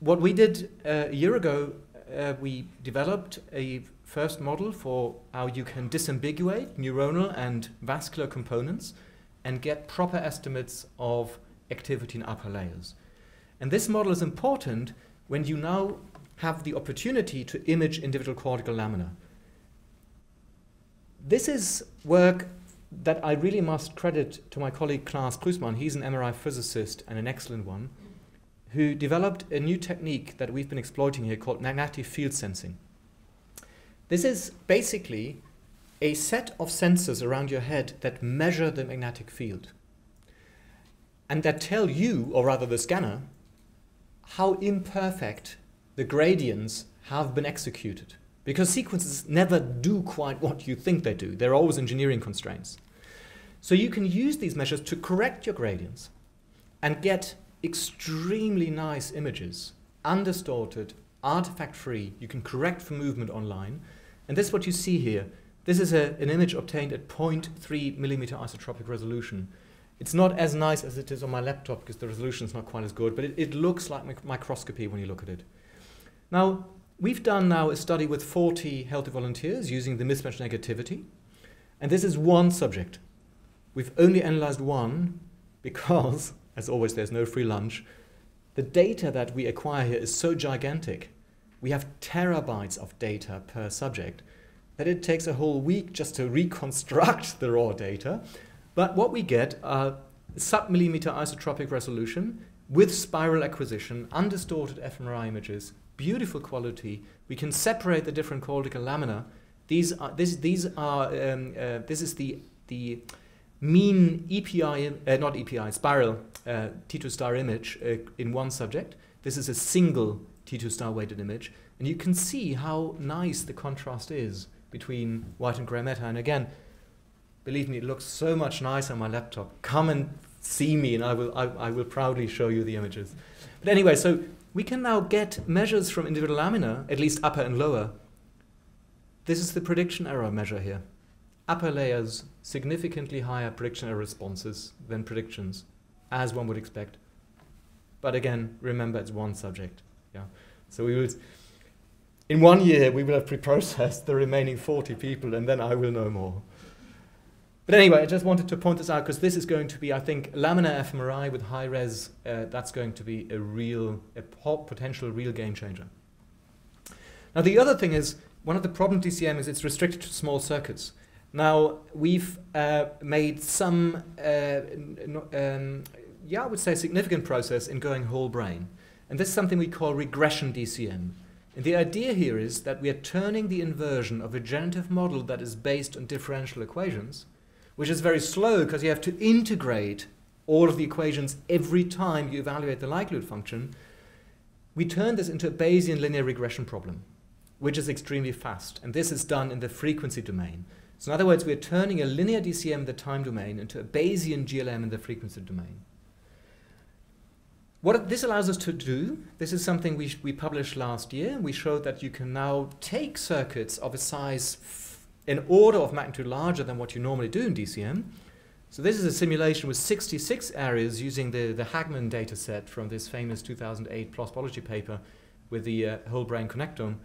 what we did uh, a year ago, uh, we developed a first model for how you can disambiguate neuronal and vascular components and get proper estimates of activity in upper layers. And this model is important when you now have the opportunity to image individual cortical lamina. This is work that I really must credit to my colleague Klaas Pruessmann, He's an MRI physicist and an excellent one, who developed a new technique that we've been exploiting here called magnetic field sensing. This is basically a set of sensors around your head that measure the magnetic field and that tell you, or rather the scanner, how imperfect the gradients have been executed. Because sequences never do quite what you think they do. There are always engineering constraints. So you can use these measures to correct your gradients. and get extremely nice images, undistorted, artifact free. You can correct for movement online. And this is what you see here. This is a, an image obtained at 0.3 millimeter isotropic resolution. It's not as nice as it is on my laptop because the resolution is not quite as good, but it, it looks like mic microscopy when you look at it. Now, we've done now a study with 40 healthy volunteers using the mismatch negativity, and this is one subject. We've only analyzed one because, as always, there's no free lunch. The data that we acquire here is so gigantic. We have terabytes of data per subject that it takes a whole week just to reconstruct the raw data. But what we get are sub-millimeter isotropic resolution with spiral acquisition, undistorted fMRI images, beautiful quality. We can separate the different cortical lamina. These are, this, these are, um, uh, this is the, the mean EPI, uh, not EPI, spiral uh, T2 star image uh, in one subject. This is a single T2 star weighted image. And you can see how nice the contrast is between white and gray matter. And again, believe me, it looks so much nicer on my laptop. Come and see me, and I will, I, I will proudly show you the images. But anyway, so we can now get measures from individual lamina, at least upper and lower. This is the prediction error measure here. Upper layers, significantly higher prediction error responses than predictions, as one would expect. But again, remember it's one subject. Yeah. So we will, in one year, we will have pre-processed the remaining 40 people, and then I will know more. But anyway, I just wanted to point this out because this is going to be, I think, laminar fMRI with high res. Uh, that's going to be a real, a potential real game changer. Now, the other thing is one of the problems DCM is it's restricted to small circuits. Now, we've uh, made some, uh, um, yeah, I would say, significant process in going whole brain. And this is something we call regression DCM. And the idea here is that we are turning the inversion of a generative model that is based on differential equations which is very slow because you have to integrate all of the equations every time you evaluate the likelihood function, we turn this into a Bayesian linear regression problem, which is extremely fast. And this is done in the frequency domain. So in other words, we're turning a linear DCM in the time domain into a Bayesian GLM in the frequency domain. What this allows us to do, this is something we, we published last year. We showed that you can now take circuits of a size an order of magnitude larger than what you normally do in DCM. So this is a simulation with 66 areas using the, the Hagmann data set from this famous 2008 PLOS Biology paper with the uh, whole brain connectome.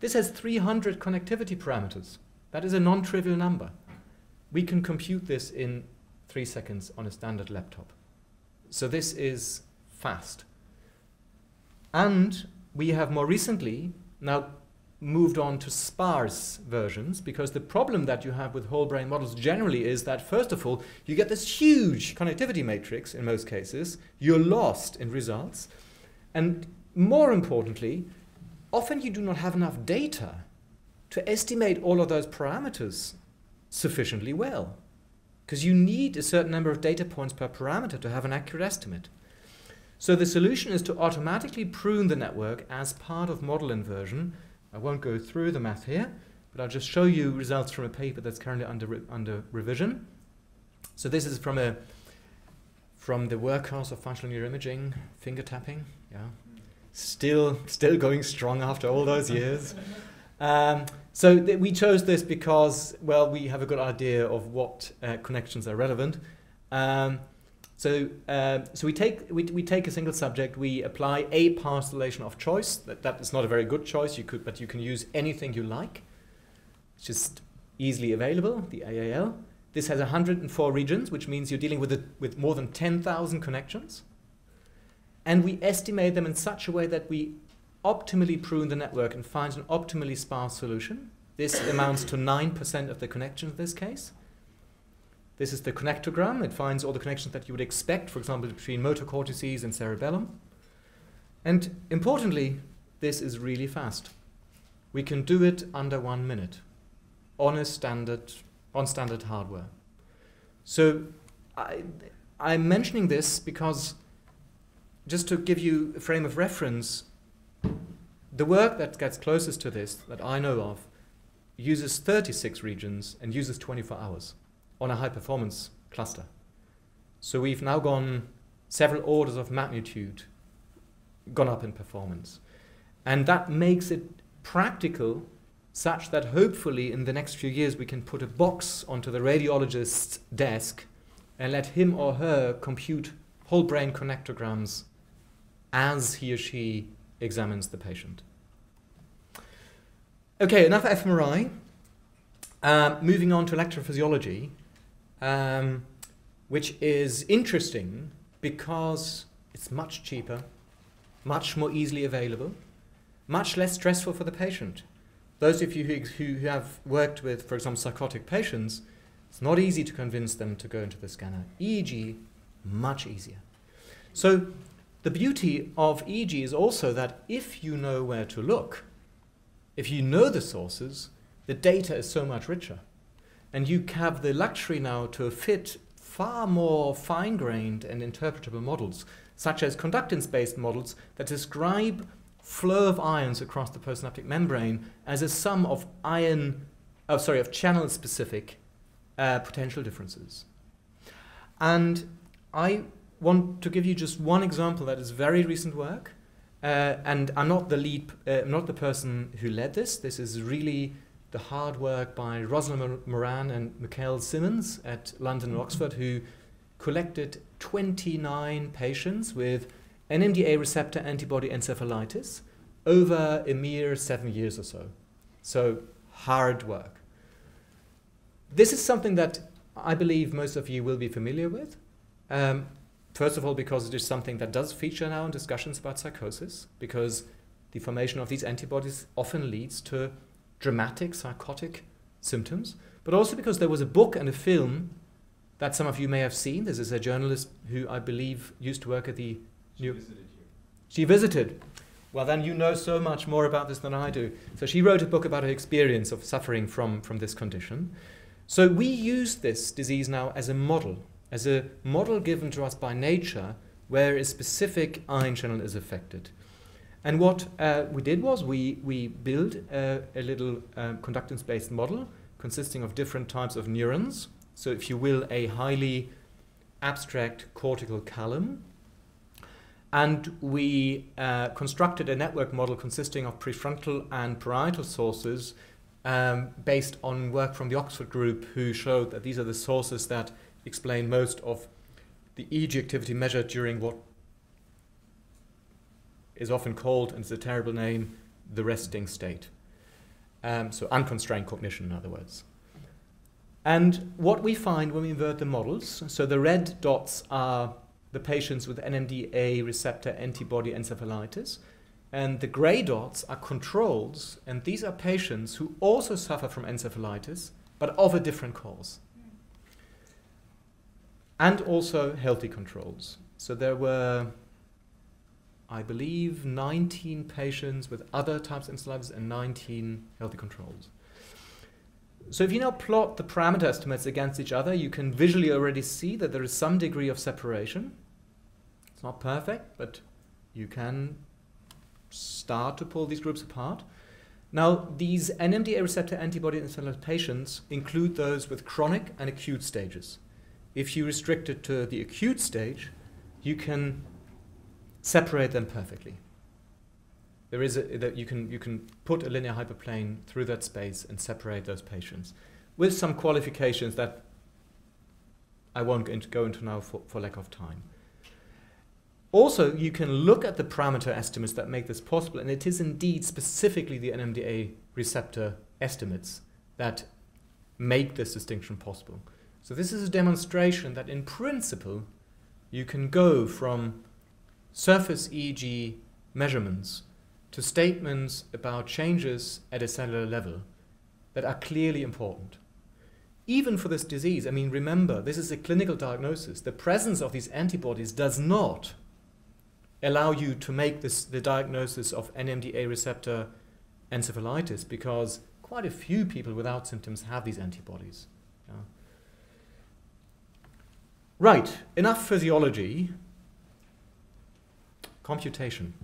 This has 300 connectivity parameters. That is a non-trivial number. We can compute this in three seconds on a standard laptop. So this is fast. And we have more recently now moved on to sparse versions because the problem that you have with whole brain models generally is that first of all you get this huge connectivity matrix in most cases. You're lost in results. And more importantly often you do not have enough data to estimate all of those parameters sufficiently well because you need a certain number of data points per parameter to have an accurate estimate. So the solution is to automatically prune the network as part of model inversion I won't go through the math here, but I'll just show you results from a paper that's currently under, re under revision. So this is from a from the workhouse of functional neuroimaging, finger tapping, yeah. Still, still going strong after all those years. Um, so we chose this because, well, we have a good idea of what uh, connections are relevant. Um, so, uh, so we take we, we take a single subject, we apply a parcellation of choice. That, that is not a very good choice. You could, but you can use anything you like. It's just easily available. The AAL. This has 104 regions, which means you're dealing with it with more than 10,000 connections. And we estimate them in such a way that we optimally prune the network and find an optimally sparse solution. This amounts to 9% of the connections in this case. This is the connectogram. It finds all the connections that you would expect, for example, between motor cortices and cerebellum. And importantly, this is really fast. We can do it under one minute on a standard, on standard hardware. So I, I'm mentioning this because just to give you a frame of reference, the work that gets closest to this that I know of uses 36 regions and uses 24 hours on a high performance cluster. So we've now gone several orders of magnitude gone up in performance. And that makes it practical such that hopefully in the next few years we can put a box onto the radiologist's desk and let him or her compute whole brain connectograms as he or she examines the patient. Okay, enough fMRI. Um, moving on to electrophysiology, um, which is interesting because it's much cheaper, much more easily available, much less stressful for the patient. Those of you who, who have worked with, for example, psychotic patients, it's not easy to convince them to go into the scanner. EEG, much easier. So the beauty of EEG is also that if you know where to look, if you know the sources, the data is so much richer. And you have the luxury now to fit far more fine grained and interpretable models, such as conductance based models that describe flow of ions across the postsynaptic membrane as a sum of ion, oh, sorry, of channel specific uh, potential differences. And I want to give you just one example that is very recent work. Uh, and I'm not the lead, uh, not the person who led this. This is really the hard work by Rosalyn Moran and Michael Symmonds at London and Oxford, who collected 29 patients with NMDA receptor antibody encephalitis over a mere seven years or so. So, hard work. This is something that I believe most of you will be familiar with. Um, first of all, because it is something that does feature now in discussions about psychosis, because the formation of these antibodies often leads to dramatic psychotic symptoms, but also because there was a book and a film that some of you may have seen. This is a journalist who I believe used to work at the She New. visited here. She visited. Well, then you know so much more about this than I do. So she wrote a book about her experience of suffering from, from this condition. So we use this disease now as a model, as a model given to us by nature where a specific ion channel is affected. And what uh, we did was we, we built a, a little um, conductance based model consisting of different types of neurons. So, if you will, a highly abstract cortical column. And we uh, constructed a network model consisting of prefrontal and parietal sources um, based on work from the Oxford group, who showed that these are the sources that explain most of the EEG activity measured during what is often called, and it's a terrible name, the resting state. Um, so unconstrained cognition, in other words. And what we find when we invert the models, so the red dots are the patients with NMDA receptor antibody encephalitis, and the gray dots are controls, and these are patients who also suffer from encephalitis, but of a different cause. And also healthy controls. So there were I believe, 19 patients with other types of encephalitis and 19 healthy controls. So if you now plot the parameter estimates against each other, you can visually already see that there is some degree of separation. It's not perfect, but you can start to pull these groups apart. Now, these NMDA receptor antibody encephalitis patients include those with chronic and acute stages. If you restrict it to the acute stage, you can separate them perfectly. There is that you can you can put a linear hyperplane through that space and separate those patients, with some qualifications that I won't go into, go into now for, for lack of time. Also, you can look at the parameter estimates that make this possible, and it is indeed specifically the NMDA receptor estimates that make this distinction possible. So this is a demonstration that in principle you can go from surface EEG measurements to statements about changes at a cellular level that are clearly important. Even for this disease, I mean, remember, this is a clinical diagnosis. The presence of these antibodies does not allow you to make this, the diagnosis of NMDA receptor encephalitis because quite a few people without symptoms have these antibodies. Yeah. Right, enough physiology computation.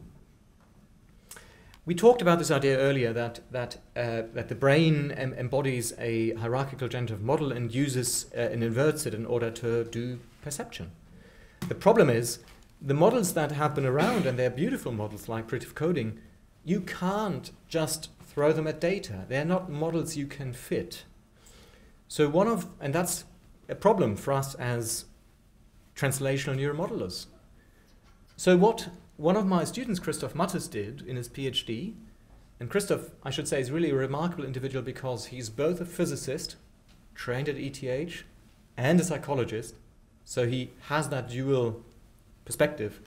We talked about this idea earlier that, that, uh, that the brain em- embodies a hierarchical generative model and uses uh, and inverts it in order to do perception. The problem is the models that have been around, and they're beautiful models like predictive coding, you can't just throw them at data. They're not models you can fit. So one of, and that's a problem for us as translational neuromodelers. So what one of my students, Christoph Mathys, did in his PhD, and Christoph, I should say, is really a remarkable individual because he's both a physicist, trained at ETH, and a psychologist, so he has that dual perspective.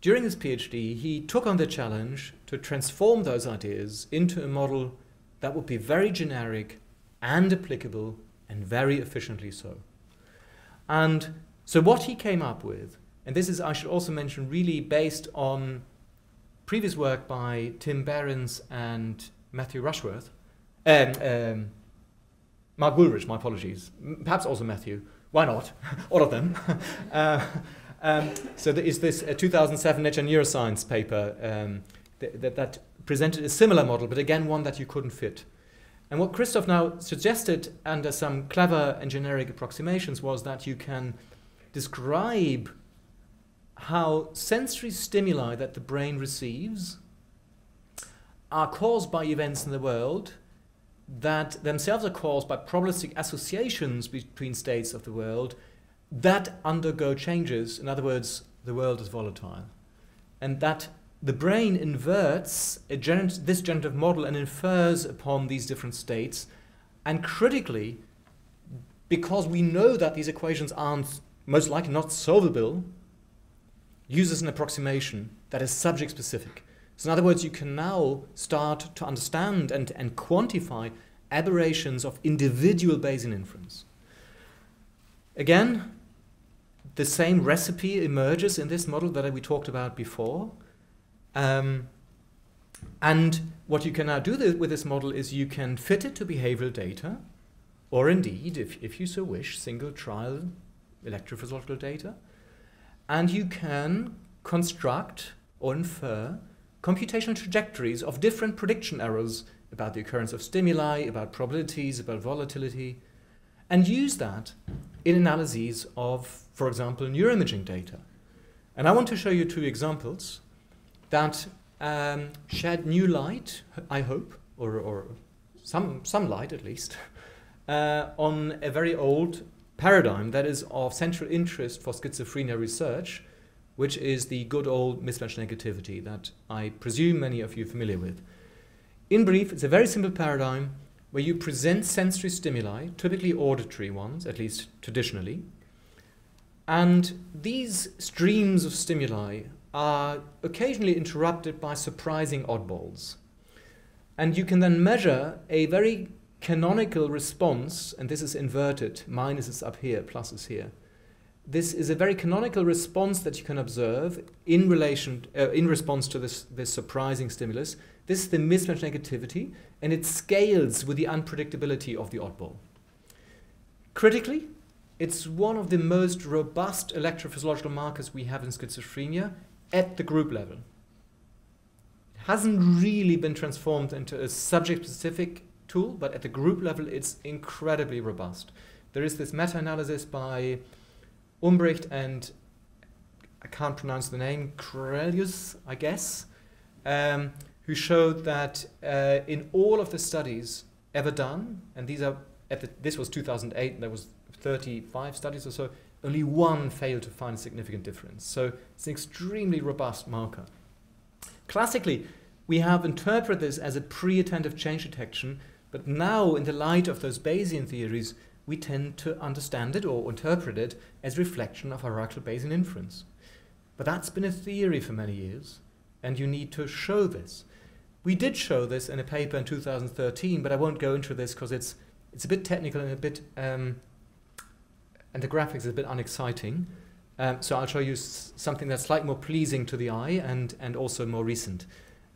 During his PhD, he took on the challenge to transform those ideas into a model that would be very generic and applicable and very efficiently so. And so, what he came up with, and this is, I should also mention, really based on previous work by Tim Behrens and Matthew Rushworth, um, um, Mark Woolrich, my apologies, perhaps also Matthew, why not? All of them. uh, um, so there is this uh, 2007 Nature Neuroscience paper um, th- that, that presented a similar model, but again one that you couldn't fit. And what Christoph now suggested under some clever and generic approximations was that you can describe how sensory stimuli that the brain receives are caused by events in the world that themselves are caused by probabilistic associations between states of the world that undergo changes. In other words, the world is volatile. And that the brain inverts gener- this generative model and infers upon these different states. And critically, because we know that these equations aren't most likely not solvable, uses an approximation that is subject specific. So, in other words, you can now start to understand and, and quantify aberrations of individual Bayesian inference. Again, the same recipe emerges in this model that we talked about before. Um, and what you can now do th- with this model is you can fit it to behavioral data, or indeed, if, if you so wish, single trial electrophysiological data. And you can construct or infer computational trajectories of different prediction errors about the occurrence of stimuli, about probabilities, about volatility, and use that in analyses of, for example, neuroimaging data. And I want to show you two examples that um, shed new light, I hope, or, or some, some light at least, uh, on a very old paradigm that is of central interest for schizophrenia research, which is the good old mismatch negativity that I presume many of you are familiar with. In brief, it's a very simple paradigm where you present sensory stimuli, typically auditory ones, at least traditionally, and these streams of stimuli are occasionally interrupted by surprising oddballs. And you can then measure a very canonical response, and this is inverted, minus is up here, plus is here. This is a very canonical response that you can observe in relation, uh, in response to this, this surprising stimulus. This is the mismatch negativity, and it scales with the unpredictability of the oddball. Critically, it's one of the most robust electrophysiological markers we have in schizophrenia at the group level. It hasn't really been transformed into a subject specific tool, but at the group level, it's incredibly robust. There is this meta analysis by Umbricht and I can't pronounce the name, Krelius, I guess, um, who showed that uh, in all of the studies ever done, and these are at the, this was 2008, there was 35 studies or so, only one failed to find a significant difference. So it's an extremely robust marker. Classically, we have interpreted this as a pre-attentive change detection, but now in the light of those Bayesian theories, we tend to understand it or interpret it as reflection of hierarchical Bayesian inference. But that's been a theory for many years, and you need to show this. We did show this in a paper in 2013, but I won't go into this because it's, it's a bit technical and a bit, um, and the graphics is a bit unexciting. Um, so I'll show you something that's slightly more pleasing to the eye and, and also more recent.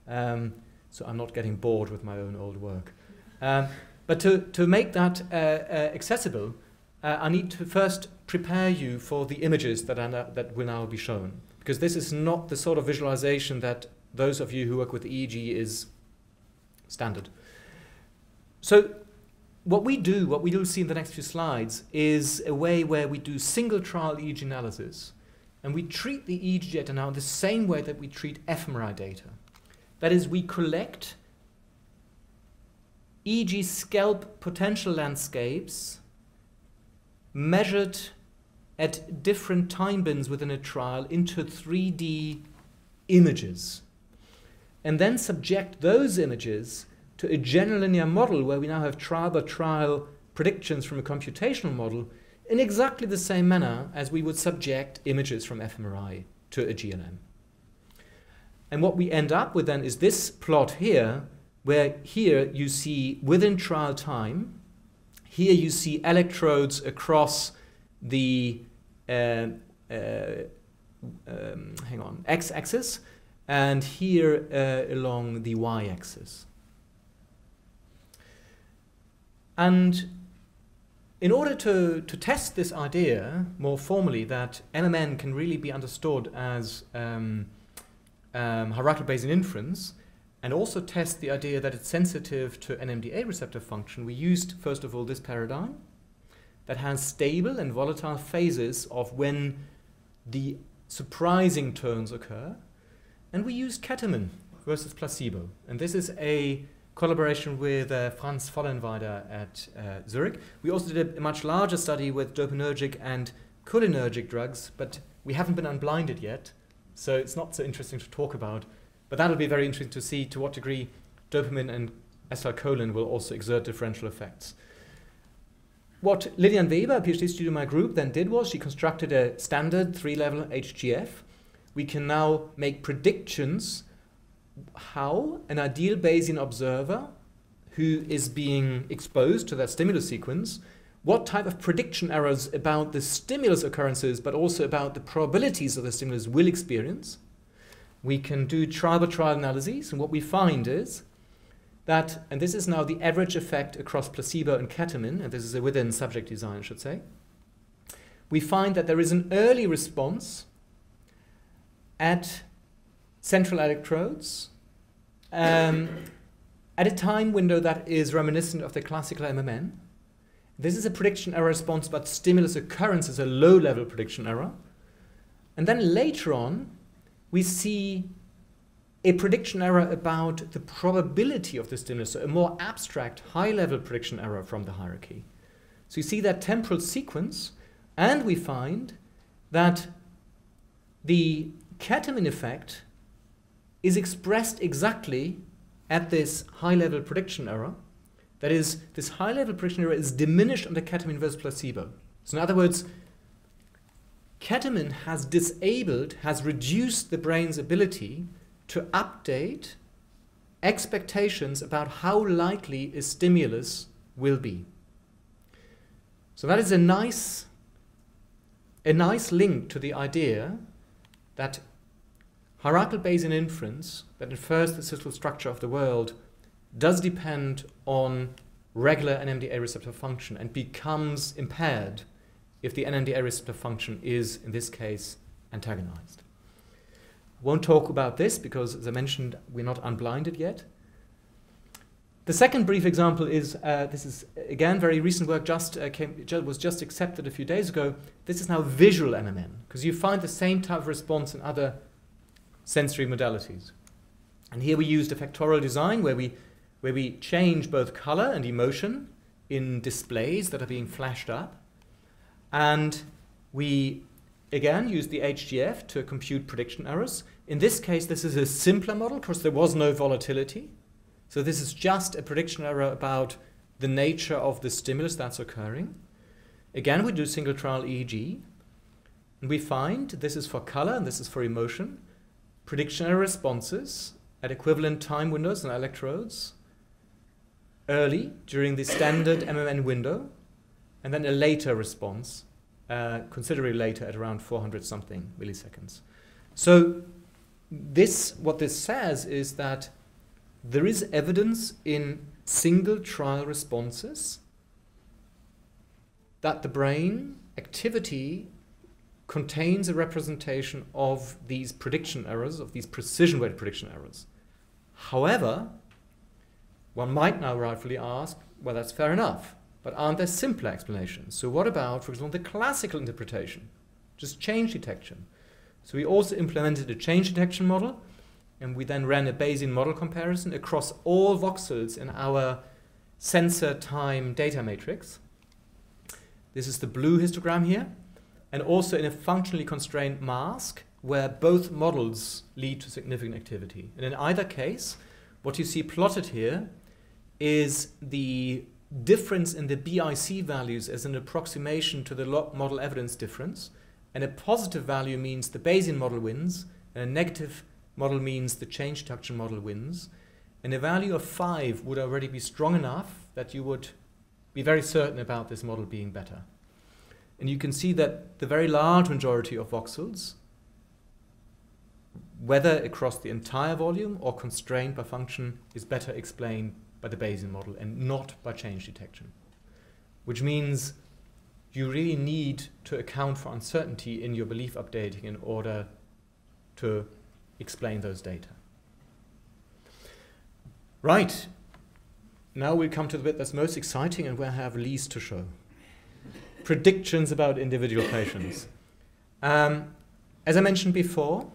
Um, so I'm not getting bored with my own old work. Um, but to, to make that uh, uh, accessible, uh, I need to first prepare you for the images that, are now, that will now be shown. Because this is not the sort of visualization that those of you who work with EEG is standard. So what we do, what we will see in the next few slides, is a way where we do single trial EEG analysis. and we treat the EEG data now the same way that we treat fMRI data. That is, we collect EEG scalp potential landscapes measured at different time bins within a trial into 3D images, and then subject those images to a general linear model where we now have trial by trial predictions from a computational model in exactly the same manner as we would subject images from fMRI to a GLM. And what we end up with then is this plot here, where here you see within trial time, here you see electrodes across the uh, uh, um, hang on x-axis, and here uh, along the y-axis. And in order to, to test this idea more formally that MMN can really be understood as um, um, hierarchical Bayesian inference, and also test the idea that it's sensitive to NMDA receptor function, we used, first of all, this paradigm that has stable and volatile phases of when the surprising turns occur. And we used ketamine versus placebo. And this is a collaboration with uh, Franz Vollenweider at uh, Zurich. We also did a, much larger study with dopaminergic and cholinergic drugs, but we haven't been unblinded yet, so it's not so interesting to talk about. But that'll be very interesting to see to what degree dopamine and acetylcholine will also exert differential effects. What Lilian Weber, a PhD student in my group, then did was she constructed a standard three-level HGF. We can now make predictions how an ideal Bayesian observer who is being exposed to that stimulus sequence, what type of prediction errors about the stimulus occurrences, but also about the probabilities of the stimulus will experience. We can do trial by trial analyses, and what we find is that, and this is now the average effect across placebo and ketamine, and this is a within subject design, I should say. We find that there is an early response at central electrodes um, at a time window that is reminiscent of the classical MMN. This is a prediction error response, but stimulus occurrence is a low level prediction error. And then later on, we see a prediction error about the probability of the stimulus, so a more abstract, high level prediction error from the hierarchy. So you see that temporal sequence, and we find that the ketamine effect is expressed exactly at this high level prediction error. That is, this high level prediction error is diminished under ketamine versus placebo. So, in other words, ketamine has disabled, has reduced the brain's ability to update expectations about how likely a stimulus will be. So that is a nice, a nice link to the idea that hierarchical Bayesian inference that infers the statistical structure of the world does depend on regular NMDA receptor function and becomes impaired if the NMDA receptor function is, in this case, antagonized. Won't talk about this because, as I mentioned, we're not unblinded yet. The second brief example is uh, this is again very recent work, just uh, came, was just accepted a few days ago. This is now visual MMN because you find the same type of response in other sensory modalities. And here we used a factorial design where we, where we change both color and emotion in displays that are being flashed up. And we again use the HGF to compute prediction errors. In this case, this is a simpler model because there was no volatility. So this is just a prediction error about the nature of the stimulus that's occurring. Again, we do single trial EEG. And we find this is for color and this is for emotion prediction error responses at equivalent time windows and electrodes early during the standard MMN window, and then a later response, uh, considerably later at around 400 something milliseconds. So this, what this says is that there is evidence in single trial responses that the brain activity contains a representation of these prediction errors, of these precision weighted prediction errors. However, one might now rightfully ask, well, that's fair enough, but aren't there simpler explanations? So, what about, for example, the classical interpretation, just change detection? So we also implemented a change detection model, and we then ran a Bayesian model comparison across all voxels in our sensor time data matrix. This is the blue histogram here, and also in a functionally constrained mask where both models lead to significant activity. And in either case, what you see plotted here is the difference in the BIC values as an approximation to the model evidence difference. And a positive value means the Bayesian model wins, and a negative model means the change detection model wins. And a value of 5 would already be strong enough that you would be very certain about this model being better. And you can see that the very large majority of voxels, whether across the entire volume or constrained by function, is better explained by the Bayesian model and not by change detection. Which means you really need to account for uncertainty in your belief updating in order to explain those data. Right. Now we come to the bit that's most exciting and where I have least to show predictions about individual patients. Um, as I mentioned before,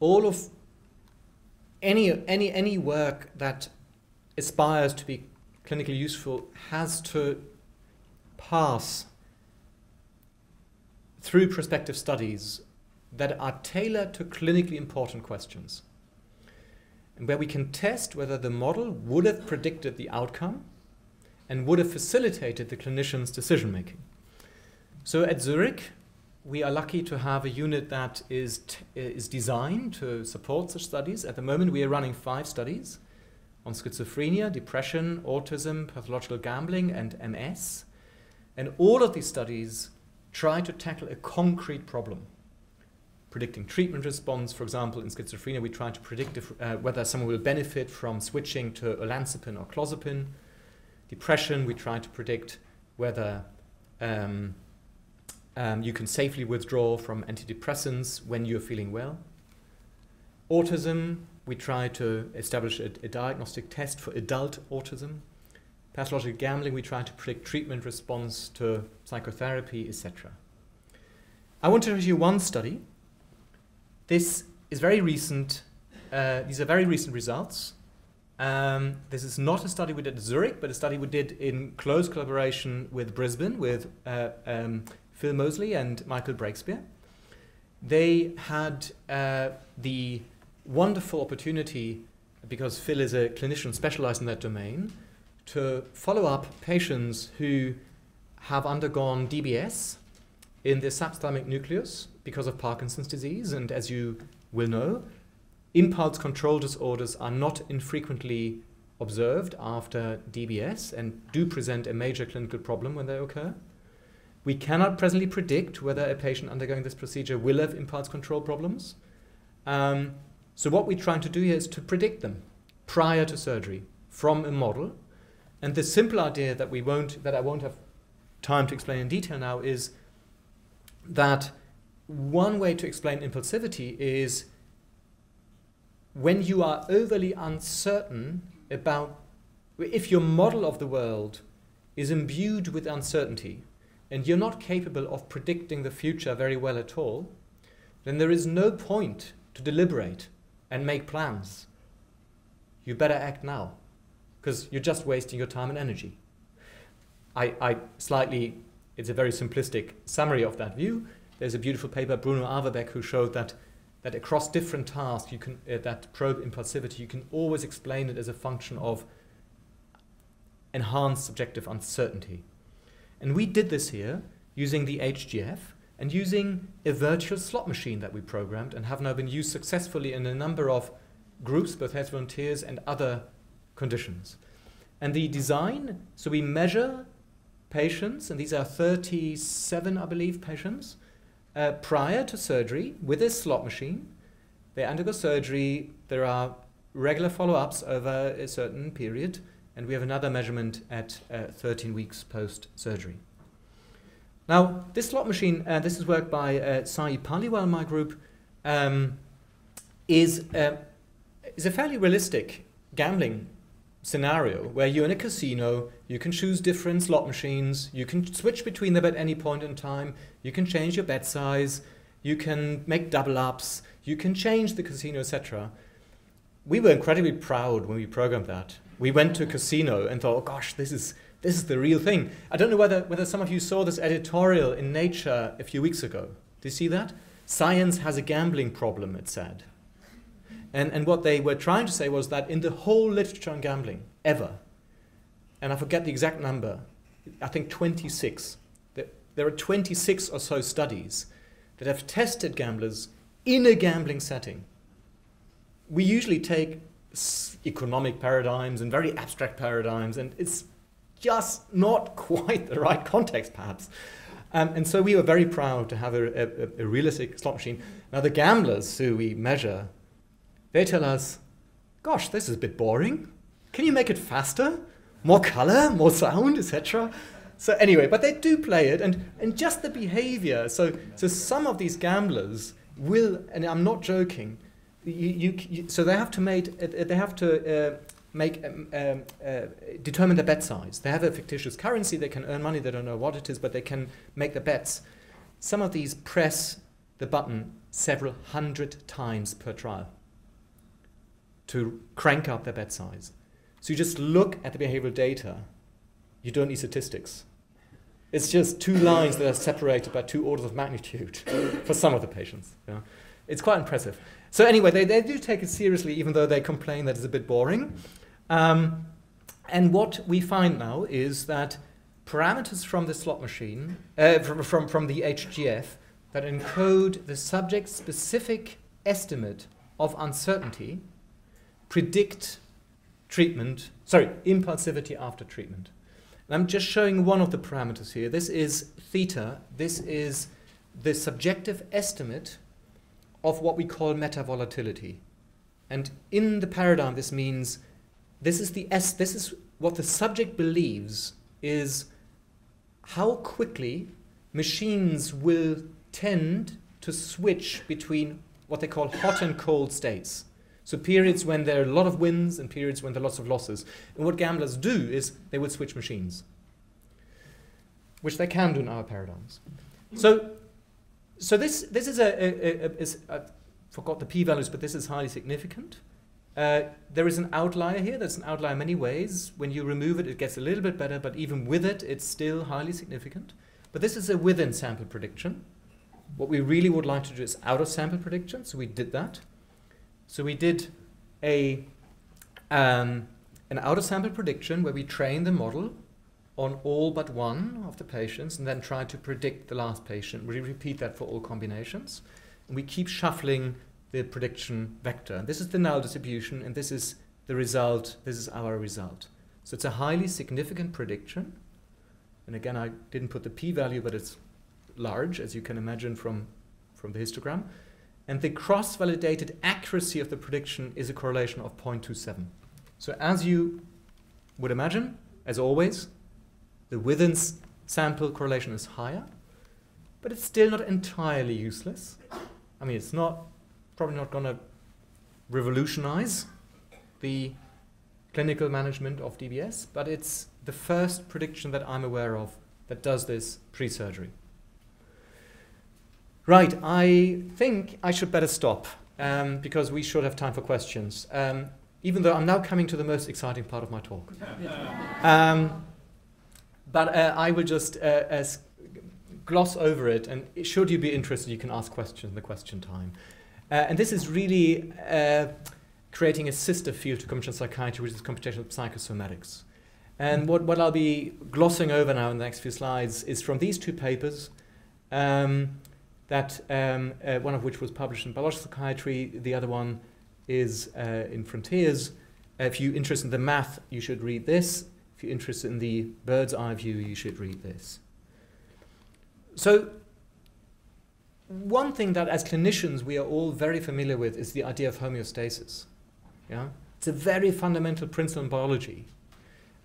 all of any, any, any work that aspires to be clinically useful has to pass through prospective studies that are tailored to clinically important questions. And where we can test whether the model would have predicted the outcome and would have facilitated the clinician's decision making. So at Zurich, we are lucky to have a unit that is, is designed to support such studies. At the moment, we are running five studies on schizophrenia, depression, autism, pathological gambling, and MS. And all of these studies try to tackle a concrete problem. Predicting treatment response, for example, in schizophrenia, we try to predict if, uh, whether someone will benefit from switching to olanzapine or clozapine depression, we try to predict whether um, um, you can safely withdraw from antidepressants when you're feeling well. Autism, we try to establish a, a diagnostic test for adult autism. Pathological gambling, we try to predict treatment response to psychotherapy, etc. I want to show you one study. This is very recent. Uh, these are very recent results. Um, this is not a study we did at Zurich, but a study we did in close collaboration with Brisbane, with uh, um, Phil Mosley and Michael Breakspear. They had uh, the wonderful opportunity, because Phil is a clinician specialized in that domain, to follow up patients who have undergone DBS in the subthalamic nucleus because of Parkinson's disease. And as you will know, Impulse control disorders are not infrequently observed after DBS and do present a major clinical problem when they occur. We cannot presently predict whether a patient undergoing this procedure will have impulse control problems. Um, so what we're trying to do here is to predict them prior to surgery from a model. And the simple idea that we won't that I won't have time to explain in detail now is that one way to explain impulsivity is when you are overly uncertain about if your model of the world is imbued with uncertainty and you're not capable of predicting the future very well at all, then there is no point to deliberate and make plans. You better act now because you're just wasting your time and energy. I, I slightly, it's a very simplistic summary of that view. There's a beautiful paper, Bruno Averbeck, who showed that that across different tasks, you can uh, that probe impulsivity, you can always explain it as a function of enhanced subjective uncertainty. And we did this here using the HGF and using a virtual slot machine that we programmed and have now been used successfully in a number of groups, both health volunteers and other conditions. And the design, so we measure patients, and these are 37, I believe, patients, uh, prior to surgery with this slot machine. They undergo surgery. There are regular follow ups over a certain period, and we have another measurement at uh, 13 weeks post surgery. Now, this slot machine, uh, this is work by uh, Saee Paliwal, my group, um, is, uh, is a fairly realistic gambling scenario where you're in a casino, you can choose different slot machines, you can switch between them at any point in time, you can change your bet size, you can make double ups, you can change the casino, etc. We were incredibly proud when we programmed that. We went to a casino and thought, oh gosh, this is this is the real thing. I don't know whether whether some of you saw this editorial in Nature a few weeks ago. Do you see that? Science has a gambling problem, it said. And, and what they were trying to say was that in the whole literature on gambling, ever, and I forget the exact number, I think 26, there are 26 or so studies that have tested gamblers in a gambling setting. We usually take economic paradigms and very abstract paradigms, and it's just not quite the right context, perhaps. Um, and so we were very proud to have a, a, a realistic slot machine. Now, the gamblers who we measure they tell us, gosh, this is a bit boring. Can you make it faster? More color, more sound, etc. So anyway, but they do play it, and, and just the behavior. So, so some of these gamblers will, and I'm not joking, you, you, you so they have to make, they have to uh, make um, um, uh, determine the bet size. They have a fictitious currency. They can earn money. They don't know what it is, but they can make the bets. Some of these press the button several hundred times per trial to crank up their bet size. So you just look at the behavioral data. You don't need statistics. It's just two lines that are separated by two orders of magnitude for some of the patients. Yeah. It's quite impressive. So anyway, they, they do take it seriously, even though they complain that it's a bit boring. Um, and what we find now is that parameters from the slot machine, uh, from, from, from the HGF, that encode the subject-specific estimate of uncertainty predict treatment, sorry, impulsivity after treatment. And I'm just showing one of the parameters here. This is theta. This is the subjective estimate of what we call meta volatility. And in the paradigm, this means this is the S, this is what the subject believes is how quickly machines will tend to switch between what they call hot and cold states. So periods when there are a lot of wins and periods when there are lots of losses. And what gamblers do is they would switch machines, which they can do in our paradigms. So, so this, this is a, a forgot the p-values, but this is highly significant. Uh, there is an outlier here. That's an outlier in many ways. When you remove it, it gets a little bit better, but even with it, it's still highly significant. But this is a within sample prediction. What we really would like to do is out of sample prediction, so we did that. So we did a um, an out of sample prediction where we trained the model on all but one of the patients and then tried to predict the last patient. We repeat that for all combinations. And we keep shuffling the prediction vector. This is the null distribution, and this is the result. This is our result. So it's a highly significant prediction. And again, I didn't put the p-value, but it's large, as you can imagine from, from the histogram. And the cross-validated accuracy of the prediction is a correlation of 0.27. So as you would imagine, as always, the within sample correlation is higher, but it's still not entirely useless. I mean, it's not probably not going to revolutionize the clinical management of DBS, but it's the first prediction that I'm aware of that does this pre-surgery. Right, I think I should better stop um, because we should have time for questions. Um, even though I'm now coming to the most exciting part of my talk. um, but uh, I will just uh, gloss over it, and should you be interested, you can ask questions in the question time. Uh, and this is really uh, creating a sister field to computational psychiatry, which is computational psychosomatics. And what, what I'll be glossing over now in the next few slides is from these two papers. Um, that um, uh, one of which was published in Biological Psychiatry, the other one is uh, in Frontiers. Uh, if you're interested in the math, you should read this. If you're interested in the bird's eye view, you should read this. So, one thing that as clinicians we are all very familiar with is the idea of homeostasis. Yeah? It's a very fundamental principle in biology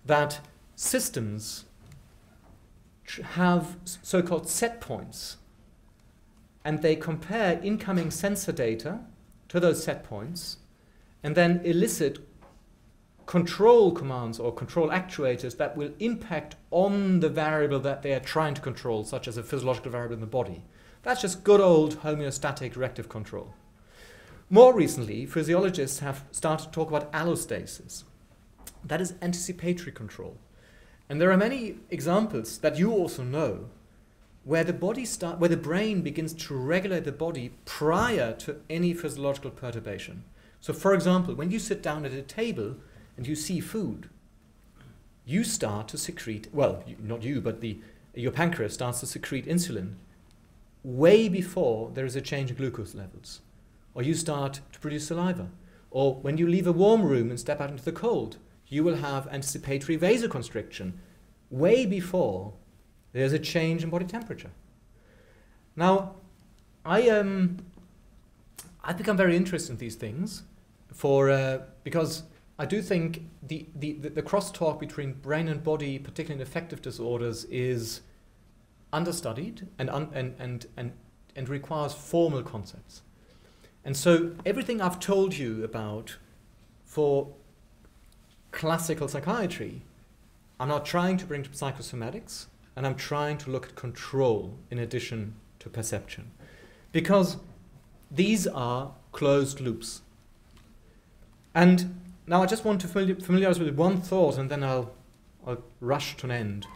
that systems have so called set points and they compare incoming sensor data to those set points and then elicit control commands or control actuators that will impact on the variable that they are trying to control, such as a physiological variable in the body. That's just good old homeostatic rective control. More recently, physiologists have started to talk about allostasis. That is anticipatory control. And there are many examples that you also know where the body start where the brain begins to regulate the body prior to any physiological perturbation. So for example, when you sit down at a table and you see food, you start to secrete, well, not you, but the your pancreas starts to secrete insulin way before there is a change in glucose levels. Or you start to produce saliva. Or when you leave a warm room and step out into the cold, you will have anticipatory vasoconstriction way before there's a change in body temperature. Now, I um, I've become very interested in these things for uh, because I do think the, the, the, the crosstalk between brain and body, particularly in affective disorders, is understudied and, un, and, and, and, and requires formal concepts. And so everything I've told you about for classical psychiatry, I'm not trying to bring to psychosomatics, and I'm trying to look at control in addition to perception. Because these are closed loops. And now I just want to familiarize with one thought and then I'll, I'll rush to an end.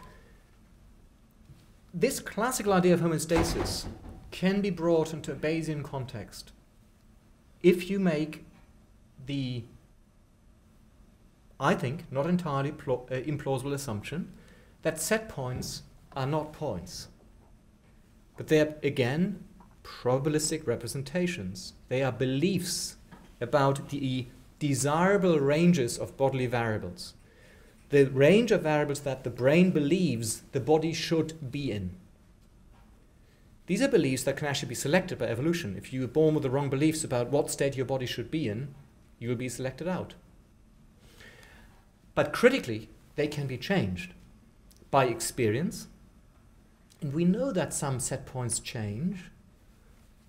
This classical idea of homeostasis can be brought into a Bayesian context if you make the, I think, not entirely uh, implausible assumption that set points are not points. But they are, again, probabilistic representations. They are beliefs about the desirable ranges of bodily variables. The range of variables that the brain believes the body should be in. These are beliefs that can actually be selected by evolution. If you were born with the wrong beliefs about what state your body should be in, you will be selected out. But critically, they can be changed by experience. And we know that some set points change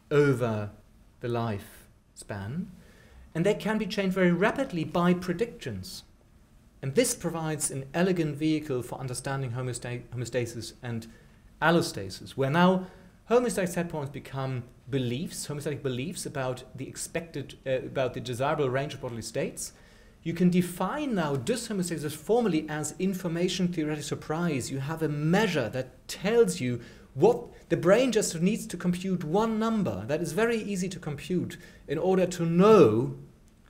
over the lifespan, and they can be changed very rapidly by predictions. And this provides an elegant vehicle for understanding homeosta homeostasis and allostasis, where now homeostatic set points become beliefs, homeostatic beliefs about the expected, uh, about the desirable range of bodily states, you can define now dyshomeostasis formally as information theoretic surprise. You have a measure that tells you what the brain just needs to compute one number that is very easy to compute in order to know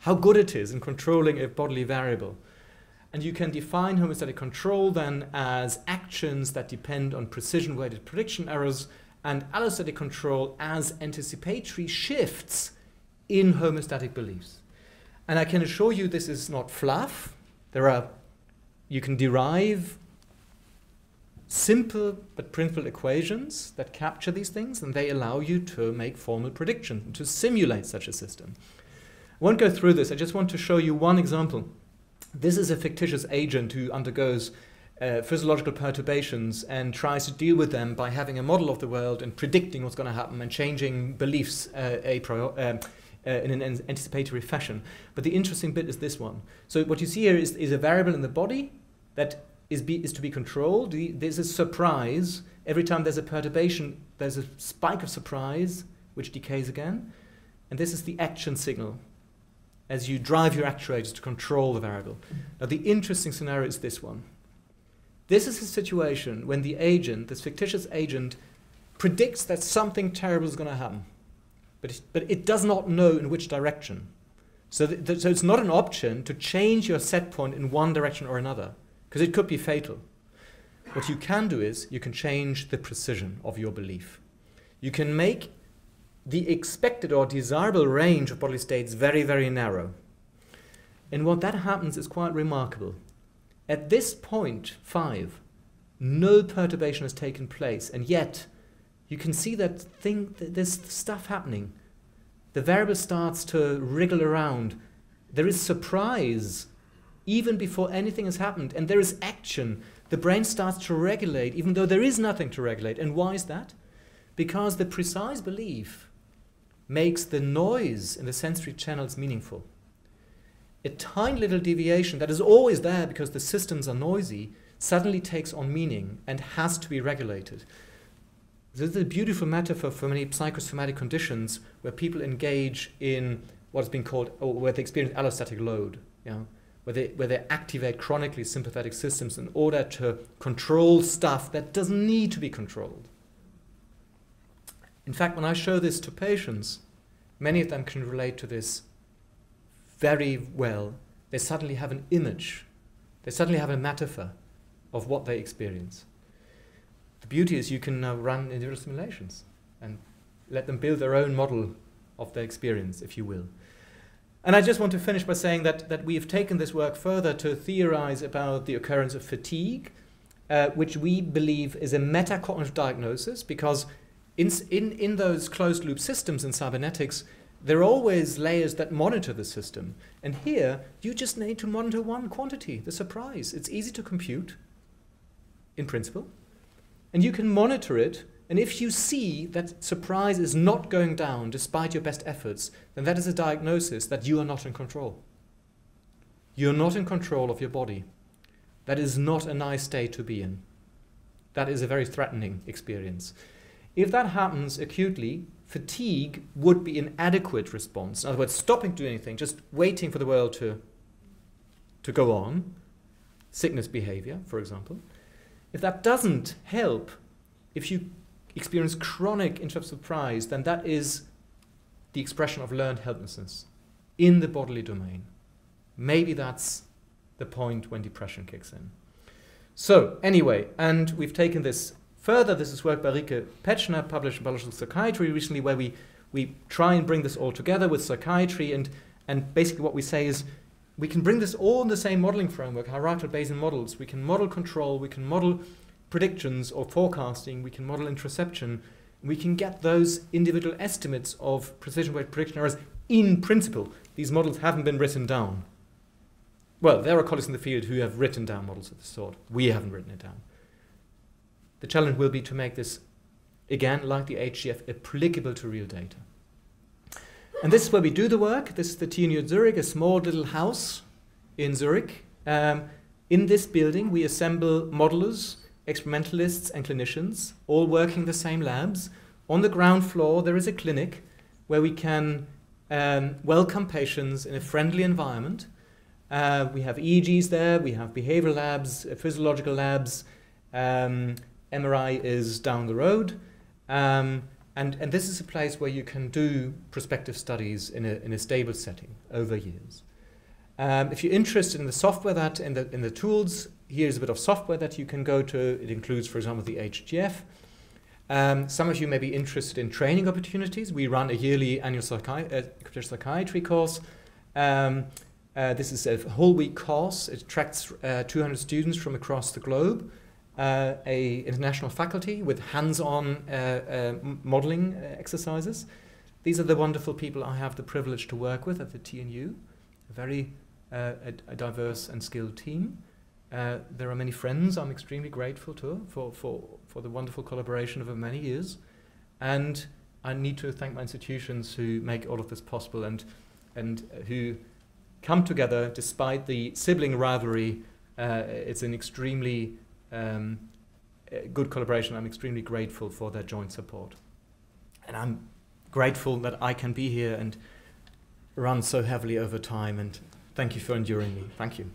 how good it is in controlling a bodily variable. And you can define homeostatic control then as actions that depend on precision-related prediction errors and allostatic control as anticipatory shifts in homeostatic beliefs. And I can assure you this is not fluff. There are, you can derive simple but principled equations that capture these things and they allow you to make formal predictions, to simulate such a system. I won't go through this, I just want to show you one example. This is a fictitious agent who undergoes uh, physiological perturbations and tries to deal with them by having a model of the world and predicting what's going to happen and changing beliefs uh, a priori, uh, uh, in an anticipatory fashion. But the interesting bit is this one. So what you see here is, is a variable in the body that is, be, is to be controlled. There's a surprise. Every time there's a perturbation, there's a spike of surprise, which decays again. And this is the action signal as you drive your actuators to control the variable. Now, the interesting scenario is this one. This is a situation when the agent, this fictitious agent, predicts that something terrible is going to happen but it, but it does not know in which direction. So, so it's not an option to change your set point in one direction or another, because it could be fatal. What you can do is you can change the precision of your belief. You can make the expected or desirable range of bodily states very, very narrow. And what that happens is quite remarkable. At this point, five, no perturbation has taken place, and yet you can see that thing, there's stuff happening. The variable starts to wriggle around. There is surprise even before anything has happened, and there is action. The brain starts to regulate even though there is nothing to regulate. And why is that? Because the precise belief makes the noise in the sensory channels meaningful. A tiny little deviation that is always there because the systems are noisy suddenly takes on meaning and has to be regulated. This is a beautiful metaphor for many psychosomatic conditions where people engage in what has been called, or where they experience allostatic load, you know, where they, where they activate chronically sympathetic systems in order to control stuff that doesn't need to be controlled. In fact, when I show this to patients, many of them can relate to this very well. They suddenly have an image, they suddenly have a metaphor of what they experience. The beauty is you can now run individual simulations and let them build their own model of their experience, if you will. And I just want to finish by saying that, that we have taken this work further to theorize about the occurrence of fatigue, uh, which we believe is a metacognitive diagnosis because in, in, in those closed loop systems in cybernetics, there are always layers that monitor the system. And here, you just need to monitor one quantity, the surprise. It's easy to compute, in principle. And you can monitor it and if you see that surprise is not going down despite your best efforts, then that is a diagnosis that you are not in control. You're not in control of your body. That is not a nice state to be in. That is a very threatening experience. If that happens acutely, fatigue would be an adequate response. In other words, stopping doing anything, just waiting for the world to, to go on, sickness behavior, for example. If that doesn't help, if you experience chronic interrupted surprise, then that is the expression of learned helplessness in the bodily domain. Maybe that's the point when depression kicks in. So, anyway, and we've taken this further. This is work by Rike Petzschner, published in Biological Psychiatry recently, where we, we try and bring this all together with psychiatry. And, and basically, what we say is we can bring this all in the same modeling framework, hierarchical Bayesian models. We can model control, we can model predictions or forecasting, we can model interoception, we can get those individual estimates of precision weight prediction errors in principle. These models haven't been written down. Well, there are colleagues in the field who have written down models of this sort. We haven't written it down. The challenge will be to make this, again, like the HGF, applicable to real data. And this is where we do the work. This is the TNU Zurich, a small little house in Zurich. Um, in this building, we assemble modelers experimentalists and clinicians, all working the same labs. On the ground floor, there is a clinic where we can um, welcome patients in a friendly environment. Uh, we have EEGs there, we have behavioral labs, uh, physiological labs. Um, MRI is down the road. Um, and, and this is a place where you can do prospective studies in a, in a stable setting over years. Um, if you're interested in the software that, in the, in the tools, here's a bit of software that you can go to. It includes, for example, the HGF. Um, some of you may be interested in training opportunities. We run a yearly annual psychi uh, psychiatry course. Um, uh, this is a whole week course. It attracts uh, 200 students from across the globe, uh, a international faculty with hands-on uh, uh, modeling exercises. These are the wonderful people I have the privilege to work with at the TNU, a very a, a diverse and skilled team. Uh, there are many friends I'm extremely grateful to for, for, for the wonderful collaboration over many years. And I need to thank my institutions who make all of this possible and, and who come together despite the sibling rivalry. Uh, it's an extremely um, good collaboration. I'm extremely grateful for their joint support. And I'm grateful that I can be here and run so heavily over time. And thank you for enduring me. Thank you.